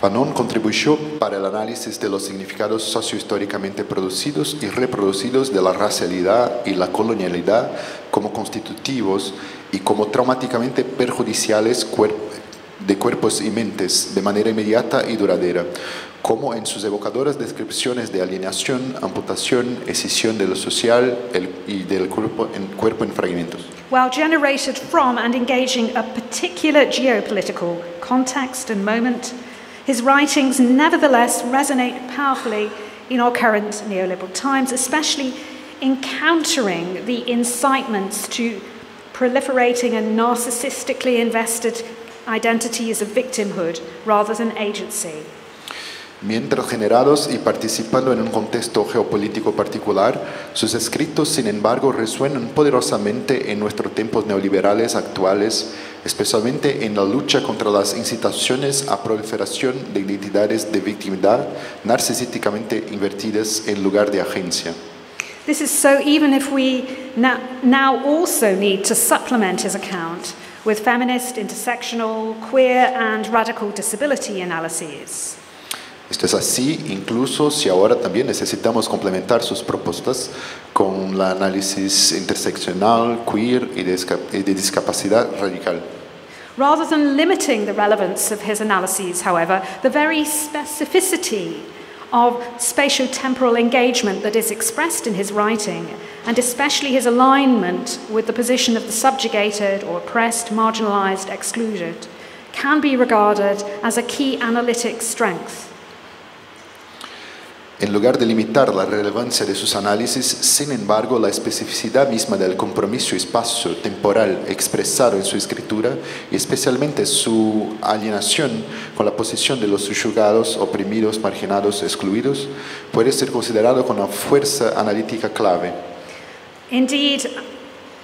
Fanon contribuyó para el análisis de los significados sociohistóricamente producidos y reproducidos de la racialidad y la colonialidad como constitutivos y como traumáticamente perjudiciales de cuerpos y mentes de manera inmediata y duradera, como en sus evocadoras descripciones de alienación, amputación, escisión de lo social y del cuerpo en, fragmentos. While generated from and engaging a particular geopolitical context and moment, his writings nevertheless resonate powerfully in our current neoliberal times, especially in countering the incitements to proliferating and narcissistically invested identities of victimhood rather than agency. Mientras generados y participando en un contexto geopolítico particular, sus escritos, sin embargo, resuenan poderosamente en nuestros tiempos neoliberales actuales, especialmente en la lucha contra las incitaciones a proliferación de identidades de victimidad narcisísticamente invertidas en lugar de agencia. This is so even if we now, also need to supplement his account with feminist, intersectional, queer, and radical disability analyses. Esto es así incluso si ahora también necesitamos complementar sus propuestas con el análisis interseccional, queer y de discapacidad radical. Rather than limiting the relevance of his analyses, however, the very specificity of spatio-temporal engagement that is expressed in his writing, and especially his alignment with the position of the subjugated or oppressed, marginalized, excluded, can be regarded as a key analytic strength. En lugar de limitar la relevancia de sus análisis, sin embargo, la especificidad misma del compromiso espacio temporal expresado en su escritura y especialmente su alienación con la posición de los subyugados, oprimidos, marginados, excluidos, puede ser considerado con una fuerza analítica clave. Indeed,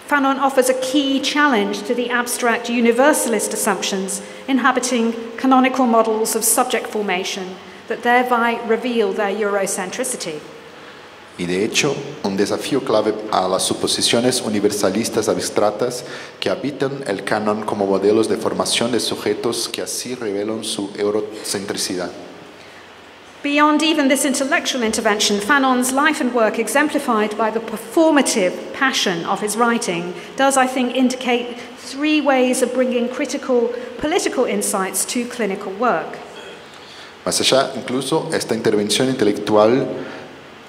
Fanon offers a key challenge to the abstract universalist assumptions inhabiting canonical models of subject formation that thereby reveal their Eurocentricity. Y de hecho, un desafío clave a las suposiciones universalistas abstractas que habitan el canon como modelos de formación de sujetos que así revelan su eurocentricidad. Beyond even this intellectual intervention, Fanon's life and work, exemplified by the performative passion of his writing, does, I think, indicate three ways of bringing critical political insights to clinical work. Más allá, incluso, esta intervención intelectual,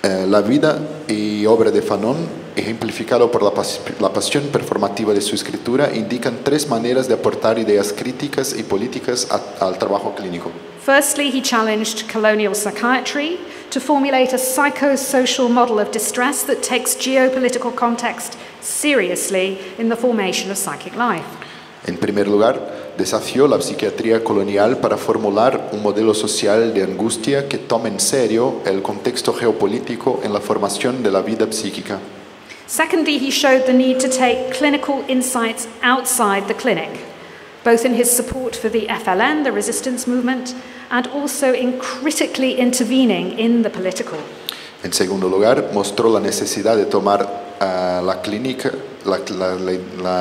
eh, la vida y obra de Fanon, ejemplificado por la, pas- la pasión performativa de su escritura, indican tres maneras de aportar ideas críticas y políticas al trabajo clínico. Firstly, he challenged colonial psychiatry to formulate a psychosocial model of distress that takes geopolitical context seriously in the formation of psychic life. En primer lugar, desafió la psiquiatría colonial para formular un modelo social de angustia que tome en serio el contexto geopolítico en la formación de la vida psíquica. Secondly, he showed the need to take clinical insights outside the clinic, both in his support for the FLN, the resistance movement, and also in critically intervening in the political. En segundo lugar, mostró la necesidad de tomar ah, la clínica, la- la- la-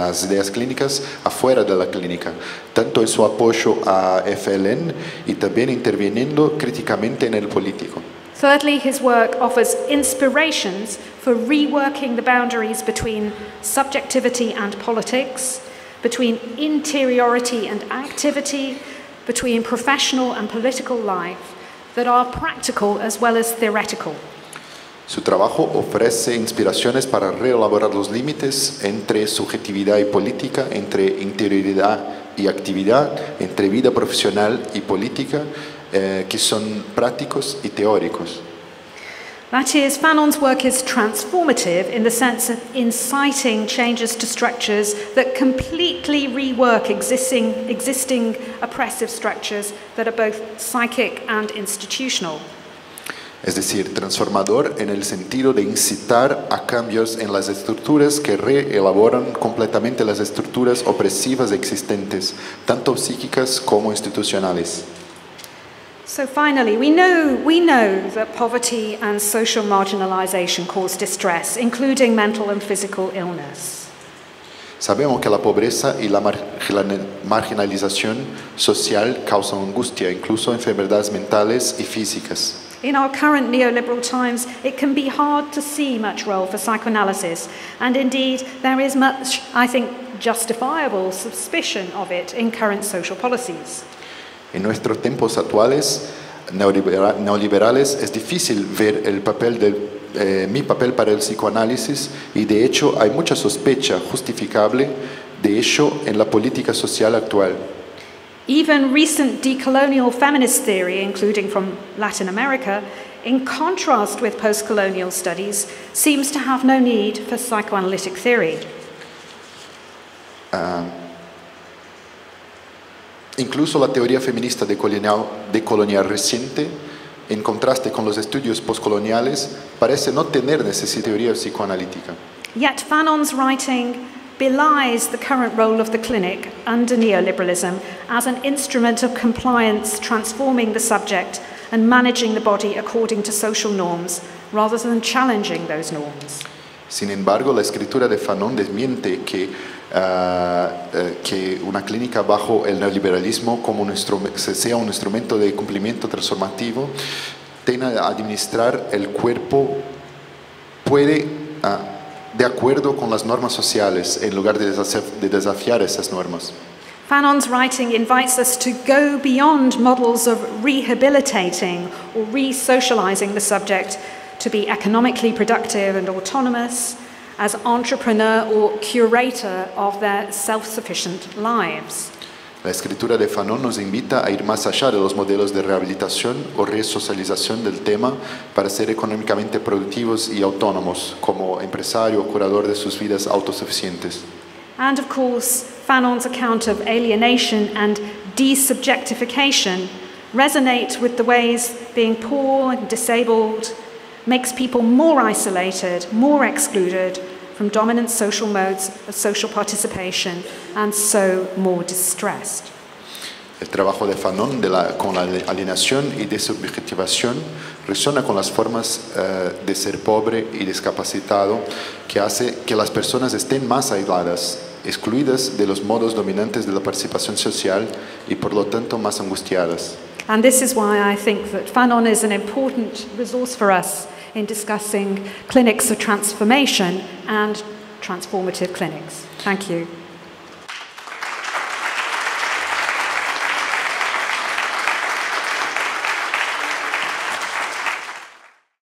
las ideas clínicas afuera de la clínica, tanto en su apoyo a FLN y también interviniendo críticamente en el político. Thirdly, his work offers inspirations for reworking the boundaries between subjectivity and politics, between interiority and activity, between professional and political life that are practical as well as theoretical. Su trabajo ofrece inspiraciones para reelaborar los límites entre subjetividad y política, entre interioridad y actividad, entre vida profesional y política, eh, que son prácticos y teóricos. That is, Fanon's work is transformative in the sense of inciting changes to structures that completely rework existing, existing oppressive structures that are both psychic and institutional. Es decir, transformador en el sentido de incitar a cambios en las estructuras que reelaboran completamente las estructuras opresivas existentes, tanto psíquicas como institucionales. So finally, we know, we know that poverty and social marginalization cause distress, including mental and physical illness. Sabemos que la pobreza y la margina- marginalización social causan angustia, incluso enfermedades mentales y físicas. In our current neoliberal times, it can be hard to see much role for psychoanalysis, and indeed, there is much, I think, justifiable suspicion of it in current social policies. En nuestros tiempos actuales neolibera- neoliberales es difícil ver el papel eh, mi papel para el psicoanálisis y de hecho hay mucha sospecha justificable de ello en la política social actual. Even recent decolonial feminist theory, including from Latin America, in contrast with post colonial studies, seems to have no need for psychoanalytic theory. Um, incluso la teoría feminista de colonial, de colonial reciente en contraste con los estudios postcoloniales, parece no tener necesidad de teoría psicoanalítica. Yet Fanon's writing belies the current role of the clinic under neoliberalism as an instrument of compliance, transforming the subject and managing the body according to social norms, rather than challenging those norms. Sin embargo, la escritura de Fanon desmiente que, eh, que una clínica bajo el neoliberalismo como un se- sea un instrumento de cumplimiento transformativo, tenga a administrar el cuerpo, puede, ah, de acuerdo con las normas sociales, en lugar de desaf- de desafiar esas normas. Fanon's writing invites us to go beyond models of rehabilitating or re socializing the subject to be economically productive and autonomous as entrepreneur or curator of their self sufficient lives. La escritura de Fanon nos invita a ir más allá de los modelos de rehabilitación o resocialización del tema para ser económicamente productivos y autónomos como empresario o curador de sus vidas autosuficientes. And of course, Fanon's account of alienation and desubjectification resonate with the ways being poor and disabled makes people more isolated, more excluded from dominant social modes of social participation, and so more distressed. El trabajo de Fanon de la- con la alienación y desubjetivación resuena con las formas eh, de ser pobre y discapacitado que hace que las personas estén más aisladas, excluidas de los modos dominantes de la participación social y por lo tanto más angustiadas. And this is why I think that Fanon is an important resource for us in discussing clinics of transformation and transformative clinics. Thank you.